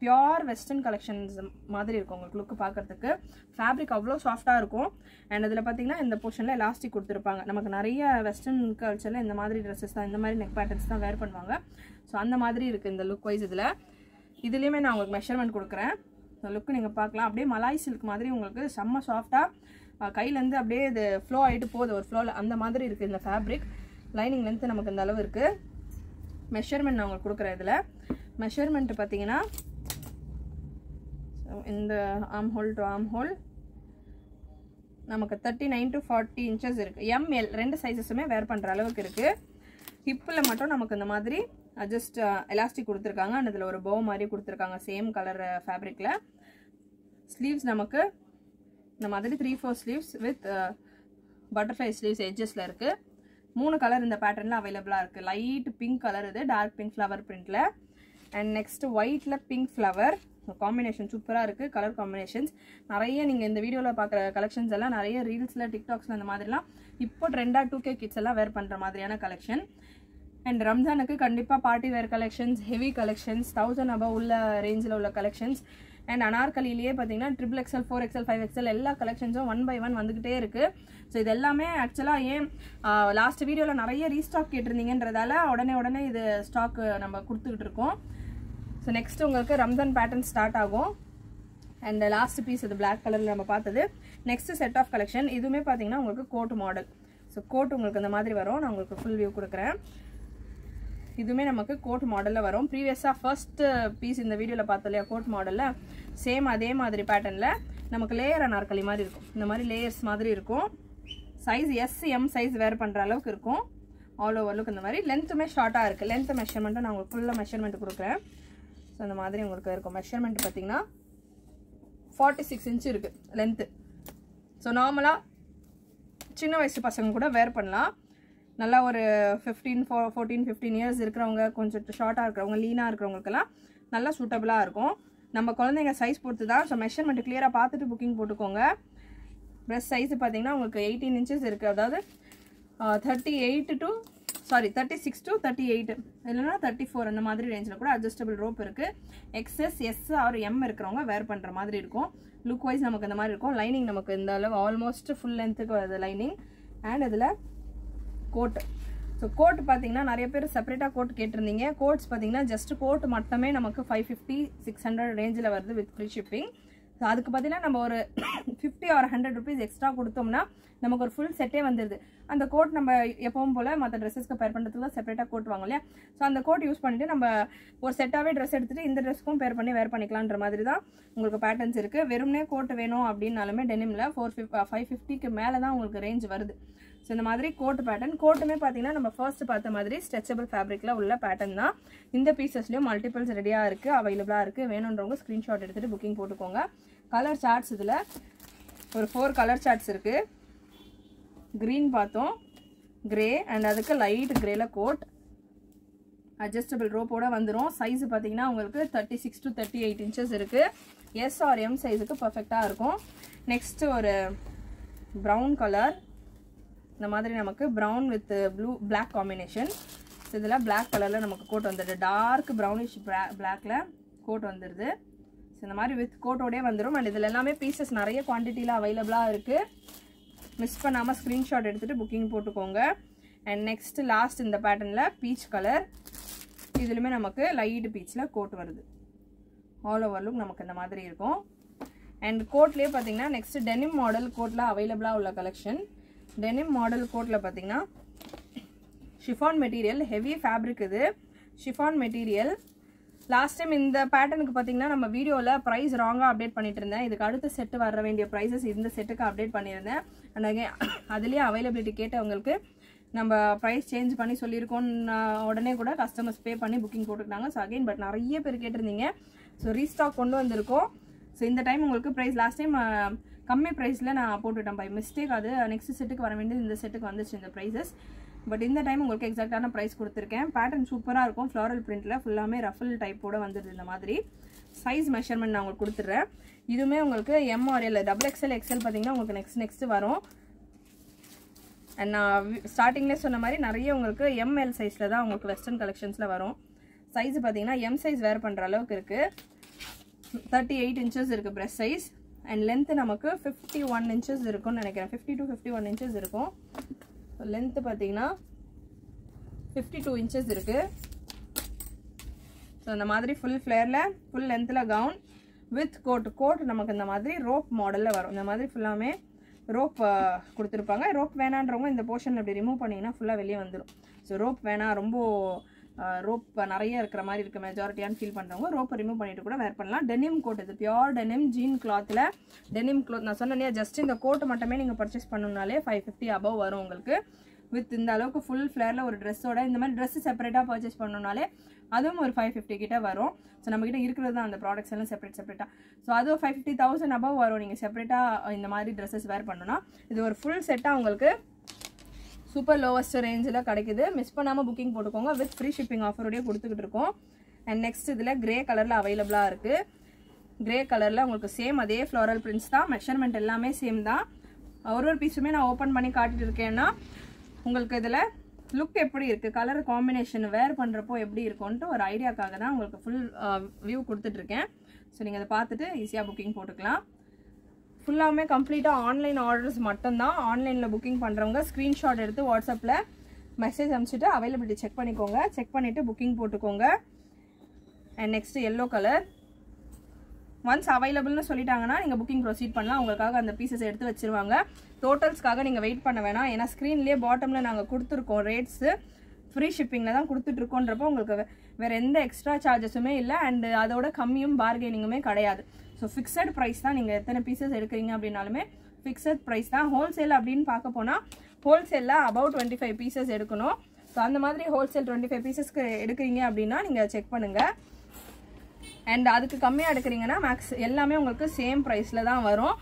பியோர் வெஸ்டர்ன் கலெக்ஷன்ஸ் மாதிரி இருக்கும் உங்களுக்கு லுக்கு பார்க்கறதுக்கு. ஃபேப்ரிக் அவ்வளோ சாஃப்டாக இருக்கும். அண்ட் அதில் பார்த்தீங்கன்னா இந்த போர்ஷனில் எலாஸ்டிக் கொடுத்துருப்பாங்க. நமக்கு நிறைய வெஸ்டர்ன் கல்ச்சரில் இந்த மாதிரி ட்ரெஸ்ஸஸ் தான் இந்த மாதிரி நெக் பேட்டர்ன்ஸ் தான் வேர் பண்ணுவாங்க. ஸோ அந்த மாதிரி இருக்குது இந்த லுக் வைஸ் இதில். இதுலேயுமே நான் உங்களுக்கு மெஷர்மெண்ட் கொடுக்குறேன். இந்த லுக்கு நீங்கள் பார்க்கலாம். அப்படியே மலாய் சில்க் மாதிரி உங்களுக்கு செம்ம சாஃப்டாக கையிலேருந்து அப்படியே இது ஃப்ளோ ஆகிட்டு போகுது. ஒரு ஃப்ளோவில் அந்த மாதிரி இருக்குது இந்த ஃபேப்ரிக் லைனிங் லென்த்து நமக்கு இந்த அளவு இருக்குது மெஷர்மெண்ட் நான் உங்களுக்கு கொடுக்குறேன் இதில். மெஷர்மெண்ட்டு பார்த்தீங்கன்னா இந்த arm hole to arm hole நமக்கு thirty nine to forty inches இருக்குது எம்எல் ரெண்டு சைஸஸுமே வேர் பண்ணுற அளவுக்கு இருக்குது ஹிப்பில் மட்டும் நமக்கு இந்த மாதிரி அட்ஜஸ்ட் எலாஸ்டிக் கொடுத்துருக்காங்க. அண்ட் இதில் ஒரு போ மாதிரி கொடுத்துருக்காங்க சேம் கலர் ஃபேப்ரிக்கில் ஸ்லீவ்ஸ் நமக்கு இந்த மாதிரி three four sleeves with butterfly sleeves எட்ஜஸில் இருக்குது மூணு கலர் இந்த பேட்டர்னில் அவைலபிளாக இருக்குது லைட் பிங்க் கலர் இது டார்க் பிங்க் ஃப்ளவர் பிரிண்ட்டில் அண்ட் நெக்ஸ்ட் ஒயிட்டில் பிங்க் ஃப்ளவர் காம்பினேஷன் சூப்பராக இருக்குது கலர் காம்பினேஷன்ஸ் நிறைய நீங்கள் இந்த வீடியோவில் பார்க்குற கலெக்ஷன்ஸ் எல்லாம் நிறைய ரீல்ஸில் டிக்டாக்ஸில் அந்த மாதிரிலாம் இப்போ ட்ரெண்டாக டூ கே கிட்ஸ் எல்லாம் வேர் பண்ணுற மாதிரியான கலெக்ஷன் அண்ட் ரம்ஜானுக்கு கண்டிப்பாக party wear collections heavy collections thousand above உள்ள ரேஞ்சில் உள்ள கலெக்ஷன்ஸ் அண்ட் அனார்கலிலேயே பார்த்தீங்கன்னா triple XL four XL five XL எல்லா கலெக்ஷன்ஸும் ஒன் பை ஒன் வந்துகிட்டே இருக்குது ஸோ இது எல்லாமே ஆக்சுவலாக ஏன் லாஸ்ட் வீடியோவில் நிறைய ரீஸ்டாக் கேட்டிருந்தீங்கன்றதால உடனே உடனே இது ஸ்டாக் நம்ம கொடுத்துக்கிட்டு இருக்கோம். ஸோ நெக்ஸ்ட் உங்களுக்கு ரம்ஜான் பேட்டர்ன் ஸ்டார்ட் ஆகும். அண்ட் லாஸ்ட் பீஸ் இது பிளாக் கலரில் நம்ம பார்த்தது. நெக்ஸ்ட் செட் ஆஃப் கலெக்ஷன் இதுவுமே பார்த்தீங்கன்னா உங்களுக்கு கோட் மாடல் ஸோ கோட் உங்களுக்கு இந்த மாதிரி வரும். நான் உங்களுக்கு ஃபுல் வியூ கொடுக்குறேன். இதுவுமே நமக்கு கோட் மாடலில் வரும். ப்ரீவியஸாக ஃபர்ஸ்ட் பீஸ் இந்த வீடியோவில் பார்த்தோம் இல்லையா கோட் மாடலில் சேம் அதே மாதிரி பேட்டர்னில் நமக்கு லேயர் அனார்கலி மாதிரி இருக்கும். இந்த மாதிரி லேயர்ஸ் மாதிரி இருக்கும். Size S M size wear பண்ணுற அளவுக்கு இருக்கும். ஆல் ஓவர் லுக் இந்த மாதிரி. லென்த்துமே ஷார்ட்டாக இருக்குது லென்த் மெஷர்மெண்ட்டை நான் உங்களுக்கு ஃபுல்லாக மெஷர்மெண்ட் கொடுக்குறேன். ஸோ அந்த மாதிரி உங்களுக்கு இருக்கும். மெஷர்மெண்ட் பார்த்தீங்கன்னா ஃபார்ட்டி சிக்ஸ் இன்ச்சு இருக்குது லென்த்து ஸோ நார்மலாக சின்ன வயசு பசங்க கூட வேர் பண்ணலாம். நல்லா ஒரு ஃபிஃப்டீன் ஃபோ ஃபோர்டீன் ஃபிஃப்டீன் இயர்ஸ் இருக்கிறவங்க கொஞ்சம் ஷார்ட்டாக இருக்கிறவங்க லீனாக இருக்கிறவங்களுக்கெல்லாம் நல்லா சூட்டபுளாக இருக்கும். நம்ம குழந்தைங்க சைஸ் பொறுத்து தான். ஸோ மெஷர்மெண்ட் கிளியராக பார்த்துட்டு புக்கிங் போட்டுக்கோங்க. ப்ரெஸ் சைஸ் பார்த்தீங்கன்னா உங்களுக்கு எயிட்டீன் இன்ச்சஸ் இருக்குது அதாவது thirty eight to sorry thirty six to thirty eight இல்லைனா தேர்ட்டி ஃபோர் அந்த மாதிரி ரேஞ்சில் கூட அட்ஜஸ்டபிள் ரோப் இருக்குது எக்ஸ்எஸ் எஸ் ஆர் எம் இருக்கிறவங்க வேர் பண்ணுற மாதிரி இருக்கும். லுக் வைஸ் நமக்கு இந்த மாதிரி இருக்கும். லைனிங் நமக்கு இந்த அளவு ஆல்மோஸ்ட் ஃபுல் லென்த்துக்கு வருது லைனிங் அண்ட் இதில் கோட் ஸோ கோட் பார்த்தீங்கன்னா நிறைய பேர் செப்பரேட்டாக கோட் கேட்டிருந்தீங்க. கோட்ஸ் பார்த்தீங்கன்னா ஜஸ்ட் கோட் மட்டுமே நமக்கு ஃபைவ் ஃபிஃப்டி சிக்ஸ் ஹண்ட்ரட் ரேஞ்சில் வருது வித் ஃப்ரீ ஷிப்பிங் ஸோ அதுக்கு பார்த்தீங்கன்னா நம்ம ஒரு fifty or hundred rupees extra கொடுத்தோம்னா நமக்கு ஒரு ஃபுல் செட்டே வந்துடுது அந்த கோட் நம்ம எப்பவும் போல் மற்ற ட்ரெஸ்ஸஸ்க்கு பேர் பண்ணுறதுக்கு தான் செப்பரேட்டாக கோட் வாங்க இல்லையா? ஸோ அந்த கோட் யூஸ் பண்ணிட்டு நம்ம ஒரு செட்டாகவே ட்ரெஸ் எடுத்துகிட்டு இந்த ட்ரெஸ்க்கும் பேர் பண்ணி வேர் பண்ணிக்கலான்ற மாதிரி தான் உங்களுக்கு பேட்டர்ன்ஸ் இருக்குது வெறும்னே கோட் வேணும் அப்படின்னாலுமே டெனிமில் ஃபோர் ஃபிஃப் ஃபைவ் ஃபிஃப்டிக்கு மேலே தான் உங்களுக்கு ரேஞ்ச் வருது. இந்த மாதிரி கோட் பேட்டர்ன் கோட்டுமே பார்த்தீங்கன்னா நம்ம ஃபர்ஸ்ட் பார்த்த மாதிரி ஸ்ட்ரெச்சபிள் ஃபேப்ரிக்கில் உள்ள பேட்டர்ன் தான். இந்த பீசஸ்லேயும் மல்டிபிள்ஸ் ரெடியாக இருக்குது அவைலபிளாக இருக்குது வேணுன்றவங்க ஸ்க்ரீன்ஷாட் எடுத்துகிட்டு புக்கிங் போட்டுக்கோங்க. கலர் சார்ட்ஸ் இதில் ஒரு ஃபோர் கலர் சார்ட்ஸ் இருக்குது க்ரீன் பார்த்தோம். க்ரே அண்ட் அதுக்கு லைட் க்ரேல கோட் அட்ஜஸ்டபிள் ரோப்போட வந்துடும் சைஸ் பார்த்தீங்கன்னா உங்களுக்கு thirty six to thirty eight inches இருக்குது எஸ் ஆர் எம் சைஸுக்கு பர்ஃபெக்டாக இருக்கும். நெக்ஸ்ட்டு ஒரு ப்ரௌன் கலர் இந்த மாதிரி நமக்கு brown with blue black combination இதில் பிளாக் கலரில் நமக்கு கோட் வந்துடுது. டார்க் ப்ரௌனிஷ் பிளாக்ல கோட் வந்துடுது. ஸோ இந்த மாதிரி வித் கோட்டோடே வந்துடும் அண்ட் இதில் எல்லாமே பீசஸ் நிறைய குவான்டிட்டியில் அவைலபிளாக இருக்குது மிஸ் பண்ணாமல் ஸ்க்ரீன்ஷாட் எடுத்துகிட்டு புக்கிங் போட்டுக்கோங்க. அண்ட் நெக்ஸ்ட் லாஸ்ட் இந்த பேட்டர்னில் பீச் கலர் இதுலையுமே நமக்கு லைட் பீச்சில் கோட் வருது. ஆல் ஓவர் லுக் நமக்கு இந்த மாதிரி இருக்கும். அண்ட் கோட்லேயே பார்த்தீங்கன்னா நெக்ஸ்ட் டெனிம் மாடல் கோட்டில் அவைலபிளாக உள்ள கலெக்ஷன் டெனிம் மாடல் கோட்டில் பார்த்தீங்கன்னா ஷிஃபான் மெட்டீரியல் ஹெவி ஃபேப்ரிக் இது. ஷிஃபான் மெட்டீரியல் லாஸ்ட் டைம் இந்த பேட்டர்னுக்கு பார்த்தீங்கன்னா நம்ம வீடியோவில் ப்ரைஸ் ராங்காக அப்டேட் பண்ணிட்டு இருந்தேன். இதுக்கு அடுத்த செட்டு வர வேண்டிய ப்ரைஸஸ் இந்த செட்டுக்கு அப்டேட் பண்ணியிருந்தேன். அண்ட் அகே அதுலேயே அவைலபிலிட்டி கேட்டவங்களுக்கு நம்ம ப்ரைஸ் சேஞ்ச் பண்ணி சொல்லியிருக்கோம்னு உடனே கூட கஸ்டமர்ஸ் பே பண்ணி புக்கிங் போட்டுக்கிட்டாங்க. ஸோ அகைன் பட் நிறைய பேர் கேட்டிருந்தீங்க. ஸோ ரீஸ்டாக் கொண்டு வந்திருக்கோம். ஸோ இந்த டைம் உங்களுக்கு ப்ரைஸ் லாஸ்ட் டைம் கம்மி ப்ரைஸில் நான் போட்டுவிட்டேன் பை மிஸ்டேக் அது நெக்ஸ்ட் செட்டுக்கு வர வேண்டியது இந்த செட்டுக்கு வந்துச்சு இந்த ப்ரைஸஸ் பட் இந்த டைம் உங்களுக்கு எக்ஸாக்டான ப்ரைஸ் கொடுத்துருக்கேன். பேட்டர்ன் சூப்பராக இருக்கும். ஃப்ளாரல் பிரிண்ட்டில் ஃபுல்லாமே ரஃபல் டைப்போடு வந்துடுது இந்த மாதிரி. சைஸ் மெஷர்மெண்ட் நான் உங்களுக்கு கொடுத்துட்றேன் இதுவுமே உங்களுக்கு எம்ஆர்எல் டபுள் எக்ஸ்எல் எக்ஸ்எல் பார்த்தீங்கன்னா உங்களுக்கு நெக்ஸ்ட் நெக்ஸ்ட் வரும். அண்ட் நான் ஸ்டார்டிங்லேயே சொன்ன மாதிரி நிறைய உங்களுக்கு எம்எல் சைஸில் தான் உங்களுக்கு வெஸ்டர்ன் கலெக்ஷன்ஸில் வரும். சைஸ் பார்த்தீங்கன்னா எம் சைஸ் வேர் பண்ணுற அளவுக்கு இருக்குது தேர்ட்டி எயிட் இன்ச்சஸ் இருக்குது ப்ரெஸ் சைஸ் அண்ட் லென்த்து நமக்கு ஃபிஃப்டி ஒன் இன்ச்சஸ் இருக்கும்னு நினைக்கிறேன். Fifty two fifty one inches இருக்கும் லென்த்து பார்த்தீங்கன்னா ஃபிஃப்டி டூ இன்ச்சஸ் இருக்குது ஸோ இந்த மாதிரி ஃபுல் ஃப்ளேரில் ஃபுல் லென்த்தில் கவுன் வித் கோட் கோட் நமக்கு இந்த மாதிரி ரோப் மாடலில் வரும். இந்த மாதிரி ஃபுல்லாமே ரோப் கொடுத்துருப்பாங்க. ரோப் வேணான்றவங்க இந்த போர்ஷன் அப்படி ரிமூவ் பண்ணிங்கன்னா ஃபுல்லாக வெளியே வந்துடும் ஸோ ரோப் வேணாம். ரொம்ப ரோப் நிறைய இருக்கிற மாதிரி இருக்க மெஜாரிட்டியான்னு ஃபீல் பண்ணுறவங்க ரோப்பை ரிமூவ் பண்ணிட்டு கூட வேர் பண்ணலாம். டெனிம் கோட் இது பியோர் டெனிம் ஜீன் கிளாத்தில் டெனிம் க்ளாத் நான் சொன்னேன் ஜஸ்ட் இந்த கோட்டு மட்டுமே நீங்கள் பர்ச்சேஸ் பண்ணணுனாலே ஃபைவ் ஃபிஃப்டி அபவ் வரும் உங்களுக்கு. வித் இந்த அளவுக்கு ஃபுல் ஃப்ளேரில் ஒரு ட்ரெஸ்ஸோட இந்த மாதிரி ட்ரெஸ் செப்பரேட்டாக பர்ச்சேஸ் பண்ணுனாலே அதுவும் ஒரு ஃபைவ் ஃபிஃப்டி கிட்ட வரும். ஸோ நம்மக்கிட்ட இருக்கிறது தான் அந்த ப்ராடக்ட்ஸ் எல்லாம் செப்பரேட் செப்பரேட்டாக ஸோ அதுவும் ஃபைவ் ஃபிஃப்டி தௌசண்ட் அபவ் வரும். நீங்கள் செப்பரேட்டாக இந்த மாதிரி ட்ரெஸ்ஸஸ் வேர் பண்ணணும்னா இது ஒரு ஃபுல் செட்டாக உங்களுக்கு சூப்பர் லோவஸ்ட் ரேஞ்சில் கிடைக்குது. மிஸ் பண்ணாமல் புக்கிங் போட்டுக்கோங்க. வித் ஃப்ரீ ஷிப்பிங் ஆஃபரோடய கொடுத்துக்கிட்டு இருக்கோம். அண்ட் நெக்ஸ்ட் இதில் கிரே கலரில் அவைலபிளாக இருக்குது கிரே கலரில் உங்களுக்கு சேம் அதே ஃப்ளோரல் பிரிண்ட்ஸ் தான். மெஷர்மெண்ட் எல்லாமே சேம் தான். ஒரு ஒரு பீஸுமே நான் ஓப்பன் பண்ணி காட்டிட்டு இருக்கேன்னா உங்களுக்கு இதில் லுக் எப்படி இருக்குது கலர் காம்பினேஷன் வேர் பண்ணுறப்போ எப்படி இருக்கும்ன்ட்டு ஒரு ஐடியாக்காக தான் உங்களுக்கு ஃபுல் வியூ கொடுத்துட்ருக்கேன் ஸோ நீங்கள் அதை பார்த்துட்டு ஈஸியாக புக்கிங் போட்டுக்கலாம். ஃபுல்லாமே கம்ப்ளீட்டாக ஆன்லைன் ஆர்டர்ஸ் மட்டும்தான். ஆன்லைனில் புக்கிங் பண்ணுறவங்க ஸ்க்ரீன்ஷாட் எடுத்து வாட்ஸ்அப்பில் மெசேஜ் அனுப்பிச்சிட்டு அவைலபிலிட்டி செக் பண்ணிக்கோங்க. செக் பண்ணிவிட்டு புக்கிங் போட்டுக்கோங்க. And next yellow colour once அவைலபிள்னு சொல்லிட்டாங்கன்னா நீங்கள் புக்கிங் ப்ரொசீட் பண்ணலாம். உங்களுக்காக அந்த பீசஸ் எடுத்து வச்சிருவாங்க. டோட்டல்ஸ்க்காக நீங்கள் வெயிட் பண்ண வேணாம். ஏன்னா ஸ்க்ரீன்லேயே பாட்டமில் நாங்கள் கொடுத்துருக்கோம் ரேட்ஸு ஃப்ரீ ஷிப்பிங்கில் தான் கொடுத்துட்ருக்கோன்றப்போ உங்களுக்கு வேறு எந்த எக்ஸ்ட்ரா சார்ஜஸுமே இல்லை. அண்ட் அதோட கம்மியும் பார்கெனிங்குமே கிடையாது. ஸோ ஃபிக்ஸட் ப்ரைஸ் தான் நீங்கள் எத்தனை பீசஸ் எடுக்கிறீங்க அப்படின்னாலுமே ஃபிக்ஸட் ப்ரைஸ் தான். ஹோல்சேல் அப்படின்னு பார்க்க போனால் ஹோல்சேலில் அபவுட் டுவெண்ட்டி ஃபைவ் பீசஸ் எடுக்கணும். ஸோ அந்த மாதிரி ஹோல்சேல் டுவெண்ட்டி ஃபைவ் பீசஸ்க்கு எடுக்கிறீங்க அப்படின்னா நீங்கள் செக் பண்ணுங்கள் அண்ட் அதுக்கு கம்மியாக எடுக்கிறீங்கன்னா மேக்ஸ் எல்லாமே உங்களுக்கு சேம் ப்ரைஸில் தான் வரும்.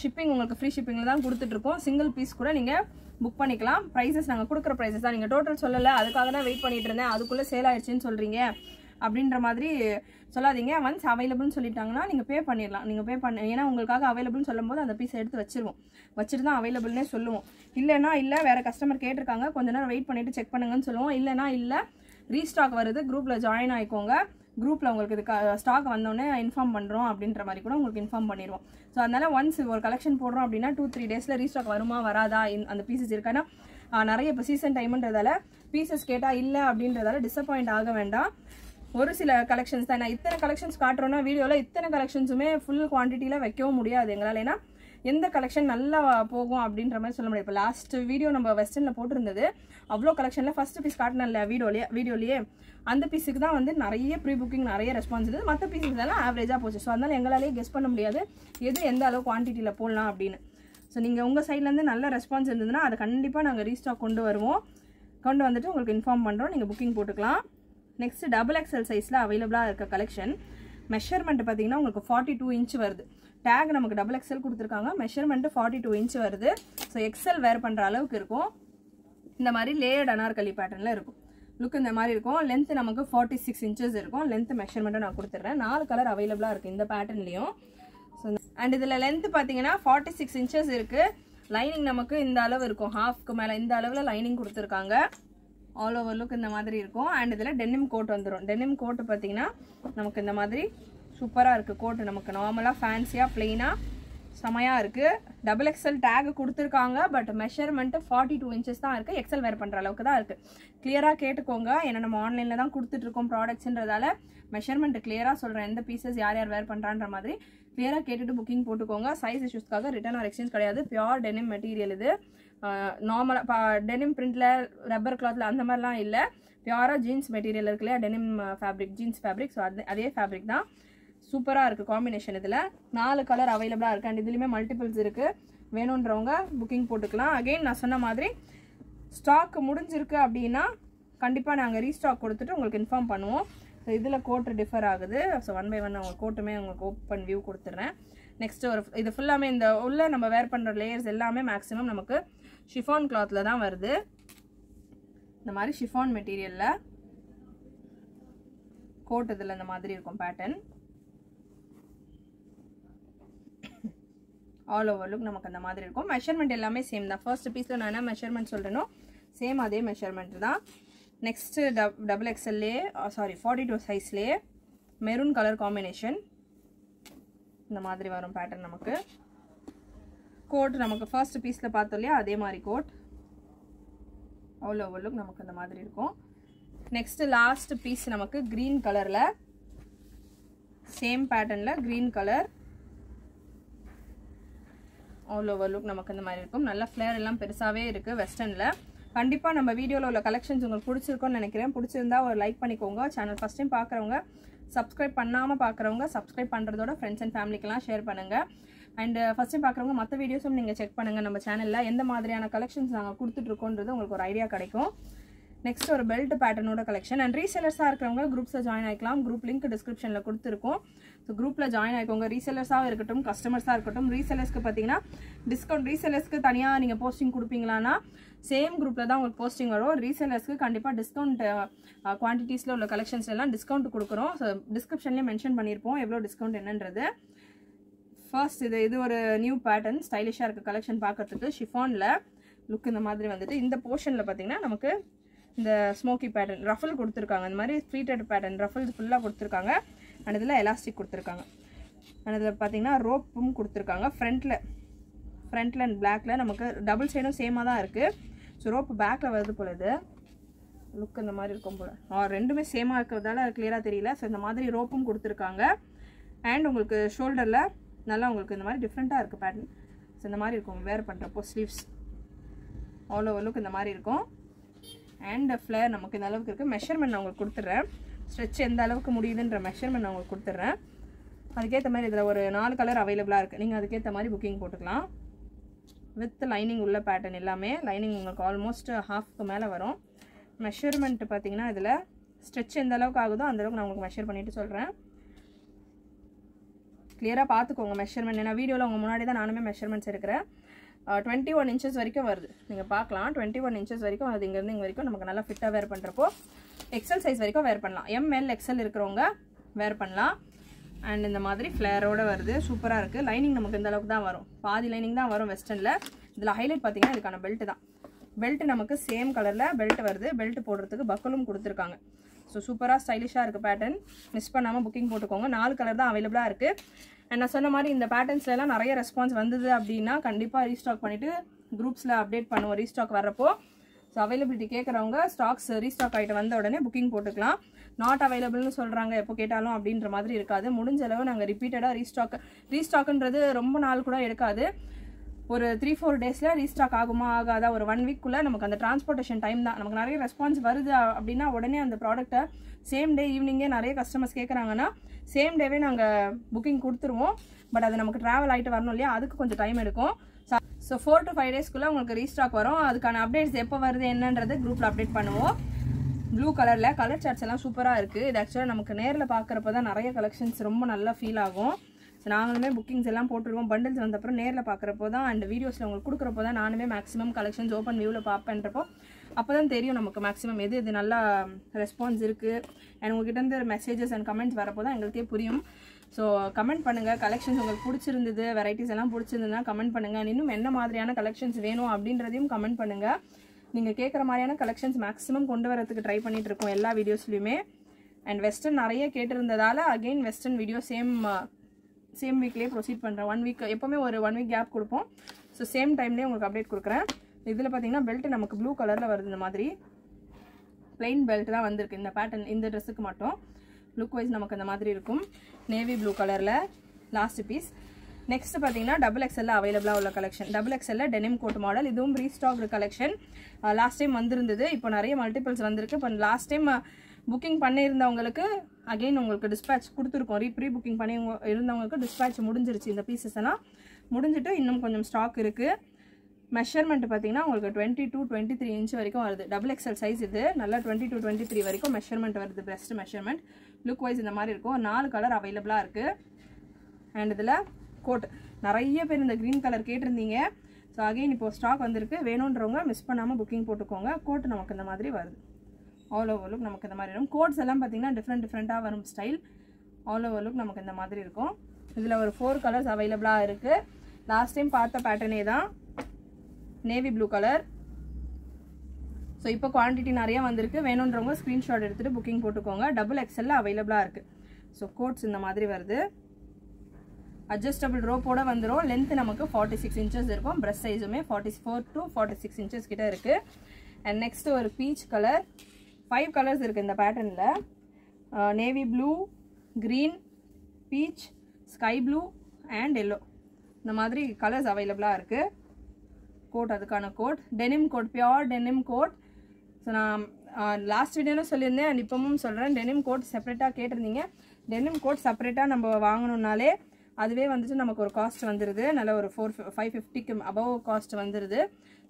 ஷிப்பிங் உங்களுக்கு ஃப்ரீ ஷிப்பிங்கில் தான் கொடுத்துட்ருக்கோம் சிங்கிள் பீஸ் கூட நீங்கள் புக் பண்ணிக்கலாம். ப்ரைஸஸ் நாங்கள் கொடுக்குற ப்ரைஸஸ் தான். நீங்கள் டோட்டல் சொல்லலை. அதுக்காக தான் வெயிட் பண்ணிட்டு இருந்தேன். அதுக்குள்ளே சேல் ஆயிடுச்சுன்னு சொல்கிறீங்க அப்படின்ற மாதிரி சொல்லாதீங்க. ஒன்ஸ் அவைலபிள்னு சொல்லிட்டாங்கன்னா நீங்கள் பே பண்ணிடலாம். நீங்கள் பே பண்ண ஏன்னா உங்களுக்காக அவைலபிள்னு சொல்லும்போது அந்த பீஸை எடுத்து வச்சிருவோம். வச்சுட்டு தான் அவைலபிள்னே சொல்லுவோம். இல்லைன்னா இல்லை வேறு கஸ்டமர் கேட்டிருக்காங்க. கொஞ்ச நேரம் வெயிட் பண்ணிவிட்டு செக் பண்ணுங்கன்னு சொல்லுவோம். இல்லைன்னா இல்லை ரீஸ்டாக் வருது. குரூப்பில் ஜாயின் ஆகிக்கோங்க குரூப்பில் உங்களுக்கு இது ஸ்டாக் வந்தோடனே இன்ஃபார்ம் பண்ணுறோம் அப்படின்ற மாதிரி கூட உங்களுக்கு இன்ஃபார்ம் பண்ணிடுவோம். ஸோ அதனால் ஒன்ஸ் ஒரு கலெக்ஷன் போடுறோம் அப்படின்னா டூ த்ரீ டேஸில் ரீஸ்டாக் வருமா வராதா இந்த- அந்த பீசஸ் இருக்கான்னா நிறைய இப்போ சீசன் டைம்ன்றதால பீசஸ் கேட்டால் இல்லை அப்படின்றதால டிசப்பாயிண்ட் ஆக வேண்டாம். ஒரு சில கலெக்ஷன்ஸ் தான். நான் இத்தனை கலெக்ஷன்ஸ் காட்டுறோன்னா வீடியோவில் இத்தனை கலெக்ஷன்ஸுமே ஃபுல் குவான்டிட்டியில் வைக்கவும் முடியாது எங்களால். ஏன்னா எந்த கலெக்ஷன் நல்லா போகும் அப்படின்ற மாதிரி சொல்ல முடியாது. இப்போ லாஸ்ட் வீடியோ நம்ம வெஸ்டர்னில் போட்டிருந்தது அவ்வளோ கலெக்ஷனில் ஃபஸ்ட்டு பீஸ் காட்டினல வீடியோலேயே வீடியோலேயே. அந்த பீஸுக்கு தான் வந்து நிறைய ப்ரீ புக்கிங் நிறைய ரெஸ்பான்ஸ் இருந்தது. மற்ற பீஸுக்கு எல்லாம் ஆவரேஜாக போச்சு. ஸோ அதனால் எங்களாலேயே கெஸ் பண்ண முடியாது எது எந்த அளவு குவான்டிட்டியில் போடலாம் அப்படின்னு. ஸோ நீங்கள் உங்கள் சைட்லேருந்து நல்ல ரெஸ்பான்ஸ் இருந்ததுன்னா அதை கண்டிப்பாக நாங்கள் ரீஸ்டாக் கொண்டு வருவோம். கொண்டு வந்துட்டு உங்களுக்கு இன்ஃபார்ம் பண்ணுறோம் நீங்கள் புக்கிங் போட்டுக்கலாம். நெக்ஸ்ட் டபுள் எக்ஸ்எல் சைஸில் அவைலபிளாக இருக்க கலெக்ஷன் மெஷர்மெண்ட் பார்த்தீங்கன்னா உங்களுக்கு ஃபார்ட்டி டூ இன்ச் வருது. டேக் நமக்கு டபுள் எக்ஸ்எல் கொடுத்துருக்காங்க. மெஷர்மெண்ட்டு ஃபார்ட்டி டூ இன்ச் வருது ஸோ எக்ஸ்எல் வேர் பண்ணுற அளவுக்கு இருக்கும். இந்த மாதிரி லேயர்ட் அனார்கலி பேட்டர்னில் இருக்கும். லுக் இந்த மாதிரி இருக்கும். லென்த் நமக்கு ஃபார்ட்டி சிக்ஸ் இன்ச்சஸ் இருக்கும் லென்த் மெஷர்மெண்ட்டும் நான் கொடுத்துட்றேன் நாலு கலர் அவைலபிளாக இருக்குது இந்த பேட்டர்ன்லையும் ஸோ அண்ட் இதில் லென்த் பார்த்தீங்கன்னா ஃபார்ட்டி சிக்ஸ் இன்ச்சஸ் இருக்குது லைனிங் நமக்கு இந்த அளவு இருக்கும். ஹாஃப்க்கு மேலே இந்த அளவில் லைனிங் கொடுத்துருக்காங்க. ஆல் ஓவர் லுக் இந்த மாதிரி இருக்கும். அண்ட் இதில் டெனிம் கோட் வந்துடும் டெனிம் கோட்டு பார்த்தீங்கன்னா நமக்கு இந்த மாதிரி சூப்பராக இருக்குது கோட்டு நமக்கு நார்மலாக ஃபேன்சியாக ப்ளெயினாக செமையாக இருக்குது டபுள் எக்ஸல் டேக் கொடுத்துருக்காங்க but measurement forty two inches தான் இருக்குது எக்ஸல் வேர் பண்ணுற அளவுக்கு தான் இருக்குது கிளியராக கேட்டுக்கோங்க. ஏன்னா நம்ம ஆன்லைனில் தான் கொடுத்துட்ருக்கோம் ப்ராடக்ட்ஸ்ன்றதால மெஷர்மெண்ட் கிளியராக சொல்கிறேன் எந்த பீசஸ் யார் யார் வேர் பண்ணுறான்ற மாதிரி கிளியராக கேட்டுட்டு புக்கிங் போட்டுக்கோங்க. சைஸ் இஷ்யூஸ்க்காக ரிட்டர்ன் ஆர் எக்ஸ்சேஞ்ச் கிடையாது. பியோர் டெனிம் மெட்டீரியல் இது. நார்மலாக இப்போ டெனிம் பிரிண்டில் ரப்பர் கிளாத்தில் அந்த மாதிரிலாம் இல்லை. பியூராக ஜீன்ஸ் மெட்டீரியல் இருக்கு இல்லையா? Denim fabric jeans fabric so அது அதே ஃபேப்ரிக் தான். சூப்பராக இருக்குது காம்பினேஷன் இதில். நாலு கலர் அவைலபிளாக இருக்குது அண்ட் இதுலேயுமே மல்டிபிள்ஸ் இருக்குது வேணுன்றவங்க புக்கிங் போட்டுக்கலாம். அகெயின் நான் சொன்ன மாதிரி ஸ்டாக் முடிஞ்சிருக்கு அப்படின்னா கண்டிப்பாக நாங்கள் ரீஸ்டாக் கொடுத்துட்டு உங்களுக்கு இன்ஃபார்ம் பண்ணுவோம். ஸோ இதில் கோட்டு டிஃபர் ஆகுது. ஸோ ஒன் பை ஒன் அவங்க கோட்டுமே உங்களுக்கு ஓப்பன் வியூ கொடுத்துட்றேன். நெக்ஸ்ட் ஒரு இது ஃபுல்லாமே இந்த உள்ள நம்ம வேர் பண்ணுற லேயர்ஸ் எல்லாமே மேக்ஸிமம் நமக்கு ஷிஃபான் கிளாத்தில் தான் வருது. இந்த மாதிரி ஷிஃபான் மெட்டீரியலில் கோட் இதில் இந்த மாதிரி இருக்கும் பேட்டர்ன் ஆல் ஓவர் லுக் நமக்கு அந்த மாதிரி இருக்கும். மெஷர்மெண்ட் எல்லாமே சேம் தான். ஃபர்ஸ்ட் பீஸில் நான் என்ன மெஷர்மெண்ட் சொல்கிறேனோ சேம் அதே மெஷர்மெண்ட் தான். நெக்ஸ்ட்டு டப் டபுள் எக்ஸ்எல்லே சாரி ஃபார்ட்டி டூ சைஸ்லேயே மெரூன் கலர் காம்பினேஷன் இந்த மாதிரி வரும் பேட்டர்ன் நமக்கு. கோட் நமக்கு ஃபர்ஸ்ட் பீஸில் பார்த்தோம் இல்லையா? அதே மாதிரி கோட். அவ்வளோ அவ்வளோ நமக்கு அந்த மாதிரி இருக்கும். நெக்ஸ்ட்டு லாஸ்ட் பீஸ் நமக்கு க்ரீன் கலரில் சேம் பேட்டர்னில் green colour all over look நமக்கு இந்த மாதிரி இருக்கும். நல்ல ஃப்ளேர் எல்லாம் பெருசாகவே இருக்குது வெஸ்டர்னில் கண்டிப்பாக நம்ம வீடியோவில் உள்ள கலெக்ஷன்ஸ் உங்களுக்கு பிடிச்சிருக்கோன்னு நினைக்கிறேன். பிடிச்சிருந்தா ஒரு லைக் பண்ணிக்கோங்க. சேனல் ஃபஸ்ட் டைம் பார்க்குறவங்க சப்ஸ்கிரைப் பண்ணாமல் பார்க்குறவங்க சப்ஸ்கிரைப் பண்ணுறதோட ஃப்ரெண்ட்ஸ் அண்ட் ஃபேமிலிக்கெலாம் ஷேர் பண்ணுங்கள் அண்ட் ஃபஸ்ட்டு uh, பார்க்குறவங்க மற்ற வீடியோஸும் நீங்கள் செக் பண்ணுங்கள் நம்ம சேனலில் எந்த மாதிரியான கலெக்ஷன்ஸ் நாங்கள் கொடுத்துட்ருக்கோன்றது உங்களுக்கு ஒரு ஐடியா கிடைக்கும். நெக்ஸ்ட் ஒரு பெல்ட் பேட்டர்னோட கலெக்ஷன் அண்ட் ரீசெலர்ஸாக இருக்கிறவங்க குரூப்ஸில் ஜாயின் ஆகிக்கலாம் குரூப் லிங்க் டிஸ்கிரிப்ஷனில் கொடுத்துருக்கோம். ஸோ குரூப்பில் ஜாயின் ஆகிக்கோங்க ரீசெலர்ஸாக இருக்கட்டும் கஸ்டமர்ஸாக இருக்கட்டும் ரீசெலர்ஸ்க்கு பார்த்தீங்கன்னா டிஸ்கவுண்ட் ரீசெலர்ஸ்க்கு தனியாக நீங்கள் போஸ்டிங் கொடுப்பீங்களான்னா சேம் குரூப்பில் தான் உங்களுக்கு போஸ்டிங் வரும். ரீசெலர்ஸ்க்கு கண்டிப்பாக டிஸ்கவுண்ட் குவான்டிட்டிஸில் உள்ள கலெக்ஷன்ஸ் எல்லாம் டிஸ்கவுண்ட் கொடுக்குறோம். ஸோ டிஸ்கிரிப்ஷன்லேயே மென்ஷன் பண்ணியிருப்போம். எவ்வளோ டிஸ்கவுண்ட் என்னன்றது. ஃபர்ஸ்ட் இது இது ஒரு நியூ பேட்டர்ன் ஸ்டைலிஷாக இருக்க கலெக்ஷன் பார்க்கறதுக்கு ஷிஃபானில் லுக் இந்த மாதிரி வந்துட்டு இந்த போர்ஷனில் பார்த்தீங்கன்னா நமக்கு இந்த ஸ்மோக்கி பேட்டர்ன் ரஃபல் கொடுத்துருக்காங்க. இந்த மாதிரி ஃப்ளீட்டட் பேட்டர்ன் ரஃபல் ஃபுல்லாக கொடுத்துருக்காங்க. அண்ட் இதில் எலாஸ்டிக் கொடுத்துருக்காங்க. அண்ட் இதில் பார்த்தீங்கன்னா ரோப்பும் கொடுத்துருக்காங்க. ஃப்ரண்ட்டில் ஃப்ரண்ட்டில் அண்ட் பிளாக்ல நமக்கு டபுள் சைடும் சேமாக தான் இருக்குது ஸோ ரோப்பு பேக்கில் வருது போல இது. லுக் இந்த மாதிரி இருக்கும் போல். ஆ ரெண்டுமே சேமாக இருக்கிறதால கிளியராக தெரியல. ஸோ இந்த மாதிரி ரோப்பும் கொடுத்துருக்காங்க. அண்ட் உங்களுக்கு ஷோல்டரில் நல்லா உங்களுக்கு இந்த மாதிரி டிஃப்ரெண்ட்டாக இருக்குது பேட்டர்ன் ஸோ இந்த மாதிரி இருக்கும். வேர் பண்ணுறப்போ ஸ்லீவ்ஸ் ஆல் ஓவர் லுக் இந்த மாதிரி இருக்கும். அண்ட் ஃப்ளேர் நமக்கு இந்த அளவுக்கு இருக்குது மெஷர்மெண்ட் நான் உங்களுக்கு கொடுத்துட்றேன் ஸ்ட்ரெச் எந்த அளவுக்கு முடியுதுன்ற மெஷர்மெண்ட் நான் உங்களுக்கு கொடுத்துட்றேன் அதுக்கேற்ற மாதிரி இதில் ஒரு நாலு கலர் அவைலபிளாக இருக்குது நீங்கள் அதுக்கேற்ற மாதிரி புக்கிங் போட்டுக்கலாம். வித் லைனிங் உள்ள பேட்டர்ன் எல்லாமே லைனிங் உங்களுக்கு ஆல்மோஸ்ட் ஹாஃப்க்கு மேலே வரும். மெஷர்மெண்ட் பார்த்தீங்கன்னா இதில் ஸ்ட்ரெச் எந்த அளவுக்கு ஆகுதோ அந்த அளவுக்கு நான் உங்களுக்கு மெஷர் பண்ணிவிட்டு சொல்கிறேன் கிளியராக பார்த்துக்கோங்க மெஷர்மெண்ட் ஏன்னா வீடியோவில் உங்கள் முன்னாடி தான் நானுமே மெஷர்மெண்ட்ஸ் எடுக்கிறேன். டுவெண்ட்டி ஒன் இன்ச்சஸ் வரைக்கும் வருது. நீங்கள் பார்க்கலாம். டுவெண்ட்டி ஒன் இன்ச்சஸ் வரைக்கும் அது இங்கேருந்து இங்கே வரைக்கும் நமக்கு நல்லா ஃபிட்டாக வேர் பண்ணுறப்போ எக்ஸல் சைஸ் வரைக்கும் வேர் பண்ணலாம். எம்எல் எக்ஸல் இருக்கிறவங்க வேர் பண்ணலாம். அண்ட் இந்த மாதிரி ஃப்ளேரோடு வருது. சூப்பராக இருக்குது லைனிங் நமக்கு இந்த அளவுக்கு தான் வரும். பாதி லைனிங் தான் வரும் வெஸ்டர்னில் இதில் ஹைலைட் பார்த்தீங்கன்னா இதுக்கான பெல்ட்டு தான். பெல்ட் நமக்கு சேம் கலரில் பெல்ட் வருது. பெல்ட் போடுறதுக்கு பக்கலும் கொடுத்துருக்காங்க. ஸோ சூப்பராக ஸ்டைலிஷாக இருக்குது பேட்டர்ன் மிஸ் பண்ணாமல் புக்கிங் போட்டுக்கோங்க. நாலு கலர் தான் அவைலபிளாக இருக்குது நான் சொன்ன மாதிரி இந்த பேட்டர்ன்ஸ்லாம் நிறைய ரெஸ்பான்ஸ் வந்தது அப்படின்னா கண்டிப்பாக ரீஸ்டாக் பண்ணிவிட்டு குரூப்ஸில் அப்டேட் பண்ணுவோம் ரீஸ்டாக் வரப்போ ஸோ அவைலபிலிட்டி கேட்குறவங்க ஸ்டாக்ஸ் ரீஸ்டாக் ஆகிட்டு வந்த உடனே புக்கிங் போட்டுக்கலாம். நாட் அவைலபிள்னு சொல்கிறாங்க எப்போ கேட்டாலும் அப்படின்ற மாதிரி இருக்காது. முடிஞ்ச அளவு நாங்கள் ரிப்பீட்டடாக ரீஸ்டாக் ரீஸ்டாக்குன்றது ரொம்ப நாள் கூட எடுக்காது. ஒரு த்ரீ ஃபோர் டேஸில் ரீஸ்டாக் ஆகுமா ஆகாதா? ஒரு ஒன் வீக்குள்ளே நமக்கு அந்த டிரான்ஸ்போர்ட்டேஷன் டைம் தான். நமக்கு நிறைய ரெஸ்பான்ஸ் வருது அப்படின்னா உடனே அந்த ப்ராடக்ட்டை சேம் டே ஈவினிங்கே நிறைய கஸ்டமர்ஸ் கேட்குறாங்கன்னா சேம் டேவே நாங்கள் புக்கிங் கொடுத்துருவோம். பட் அது நமக்கு ட்ராவல் ஆகிட்டு வரணும் இல்லையா? அதுக்கு கொஞ்சம் டைம் எடுக்கும். ஸோ ஃபோர் டு ஃபைவ் டேஸ்க்குள்ளே உங்களுக்கு ரீஸ்டாக் வரும். அதுக்கான அப்டேட்ஸ் எப்போ வருது என்னன்றது குரூப்பில் அப்டேட் பண்ணுவோம். ப்ளூ கலரில் கலர் சார்ட்ஸ் எல்லாம் சூப்பராக இருக்குது இது ஆக்சுவலாக நமக்கு நேரில் பார்க்குறப்ப தான் நிறைய கலெக்ஷன்ஸ் ரொம்ப நல்லா ஃபீல் ஆகும். ஸோ நாங்களுமே புக்கிங்ஸ் எல்லாம் போட்டுருவோம் பண்டில்ஸ் வந்தப்பறம் நேரில் பார்க்குறப்போ தான் அண்ட் வீடியோஸில் உங்களுக்கு கொடுக்குறப்போ தான் நானுமே மேக்ஸிமம் கலெக்ஷன்ஸ் ஓப்பன் வியூவில் பார்ப்பேன்றப்போ அப்போ தான் தெரியும் நமக்கு மேக்ஸிமம் எது இது நல்லா ரெஸ்பான்ஸ் இருக்குது அண்ட் உங்ககிட்ட இருந்து மெசேஜஸ் அண்ட் கமெண்ட்ஸ் வரப்போ தான் எங்களுக்கே புரியும். ஸோ கமெண்ட் பண்ணுங்கள் கலெக்ஷன்ஸ் உங்களுக்கு பிடிச்சிருந்தது வெரைட்டிஸ் எல்லாம் பிடிச்சிருந்ததுன்னா கமெண்ட் பண்ணுங்கள் இன்னும் என்ன மாதிரியான கலெக்ஷன்ஸ் வேணும் அப்படின்றதையும் கமெண்ட் பண்ணுங்கள் நீங்கள் கேட்குற மாதிரியான கலெக்ஷன்ஸ் மேக்ஸிமம் கொண்டு வரதுக்கு ட்ரை பண்ணிட்டு இருக்கோம் எல்லா வீடியோஸ்லையுமே அண்ட் வெஸ்டர்ன் நிறைய கேட்டிருந்ததால் again western video same same வீக்லேயே proceed பண்ணுறேன் ஒன் வீக் எப்போவுமே ஒரு ஒன் வீக் கேப் கொடுப்போம். ஸோ சேம் டைம்லேயே உங்களுக்கு அப்டேட் கொடுக்குறேன். இதில் பார்த்தீங்கன்னா பெல்ட் நமக்கு ப்ளூ கலரில் வருது இந்த மாதிரி. பிளெயின் பெல்ட் தான் வந்திருக்கு. இந்த பேட்டர்ன் இந்த ட்ரெஸ்ஸுக்கு மட்டும். லுக் வைஸ் நமக்கு இந்த மாதிரி இருக்கும். நேவி ப்ளூ கலரில் லாஸ்ட் பீஸ் நெக்ஸ்ட் பார்த்தீங்கன்னா டபுள் எக்ஸ்எல்ல அவைலபிளாக உள்ள கலெக்ஷன் டபுள் எக்ஸ்எல்ல டெனிம் கோட் மாடல் இதுவும் ரீஸ்டாக்டு கலெக்ஷன் லாஸ்ட் டைம் வந்திருந்தது. இப்போ நிறைய மல்டிபிள்ஸ் வந்திருக்கு. இப்போ லாஸ்ட் டைம் புக்கிங் பண்ணியிருந்தவங்களுக்கு அகைன் உங்களுக்கு டிஸ்பேச் கொடுத்துருக்கோம். ரீ ப்ரீ புக்கிங் பண்ணி இருந்தவங்களுக்கு டிஸ்பேச் முடிஞ்சிருச்சு இந்த பீசஸ் எல்லாம். முடிஞ்சிட்டு இன்னும் கொஞ்சம் ஸ்டாக் இருக்குது மெஷர்மெண்ட் பார்த்தீங்கன்னா உங்களுக்கு twenty two twenty three inch வரைக்கும் வருது. டபுள் எக்ஸல் சைஸ் இது. நல்லா டுவெண்ட்டி டூ டுவெண்ட்டி த்ரீ வரைக்கும் மெஷர்மெண்ட் வருது. பெஸ்ட் மெஷர்மெண்ட் லுக் வைஸ் இந்த மாதிரி இருக்கும். நாலு கலர் அவைலபிளாக இருக்குது அண்ட் இதில் கோட் நிறைய பேர் இந்த க்ரீன் கலர் கேட்டிருந்தீங்க. ஸோ அகைன் இப்போது ஸ்டாக் வந்திருக்கு. வேணுன்றவங்க மிஸ் பண்ணாமல் புக்கிங் போட்டுக்கோங்க. கோட் நமக்கு இந்த மாதிரி வருது. ஆல் ஓவர் லுக் நமக்கு இந்த மாதிரி இருக்கும் கோட்ஸ் எல்லாம் பார்த்தீங்கன்னா டிஃப்ரெண்ட் டிஃப்ரெண்ட்டாக வரும் ஸ்டைல் ஆல் ஓவர் லுக் நமக்கு இந்த மாதிரி இருக்கும். இதில் ஒரு ஃபோர் கலர்ஸ் அவைலபிளாக இருக்குது லாஸ்ட் டைம் பார்த்த பேட்டர்னே தான் நேவி ப்ளூ கலர் ஸோ இப்போ குவான்டிட்டி நிறையா வந்திருக்கு. வேணுன்றவங்க ஸ்க்ரீன்ஷாட் எடுத்துகிட்டு புக்கிங் போட்டுக்கோங்க. டபுள் எக்ஸ்எல்ல அவைலபிளாக இருக்குது ஸோ கோட்ஸ் இந்த மாதிரி வருது. அட்ஜஸ்டபிள் ரோப்போட வந்துடும் லென்த் நமக்கு ஃபார்ட்டி சிக்ஸ் இன்ச்சஸ் இருக்கும். Press சைஸுமே forty four to forty six inches கிட்ட இருக்குது அண்ட் நெக்ஸ்ட் ஒரு பீச் கலர் ஃபைவ் கலர்ஸ் இருக்குது இந்த பேட்டர்னில் navy blue green peach sky blue and yellow இந்த மாதிரி கலர்ஸ் அவைலபிளாக இருக்குது கோட் அதுக்கான coat denim coat pure denim coat so நான் லாஸ்ட் வீடியோவில் சொல்லியிருந்தேன் அண்ட் இப்பவும் சொல்கிறேன் டெனிம் கோட் செப்பரேட்டாக கேட்டிருந்தீங்க. டெனிம் கோட் செப்பரேட்டாக நம்ம வாங்கணுன்னாலே அதுவே வந்துட்டு நமக்கு ஒரு காஸ்ட் வந்துடுது நல்ல ஒரு ஃபோர் ஃபைவ் ஃபிஃப்டிக்கு அபவ் காஸ்ட் வந்துடுது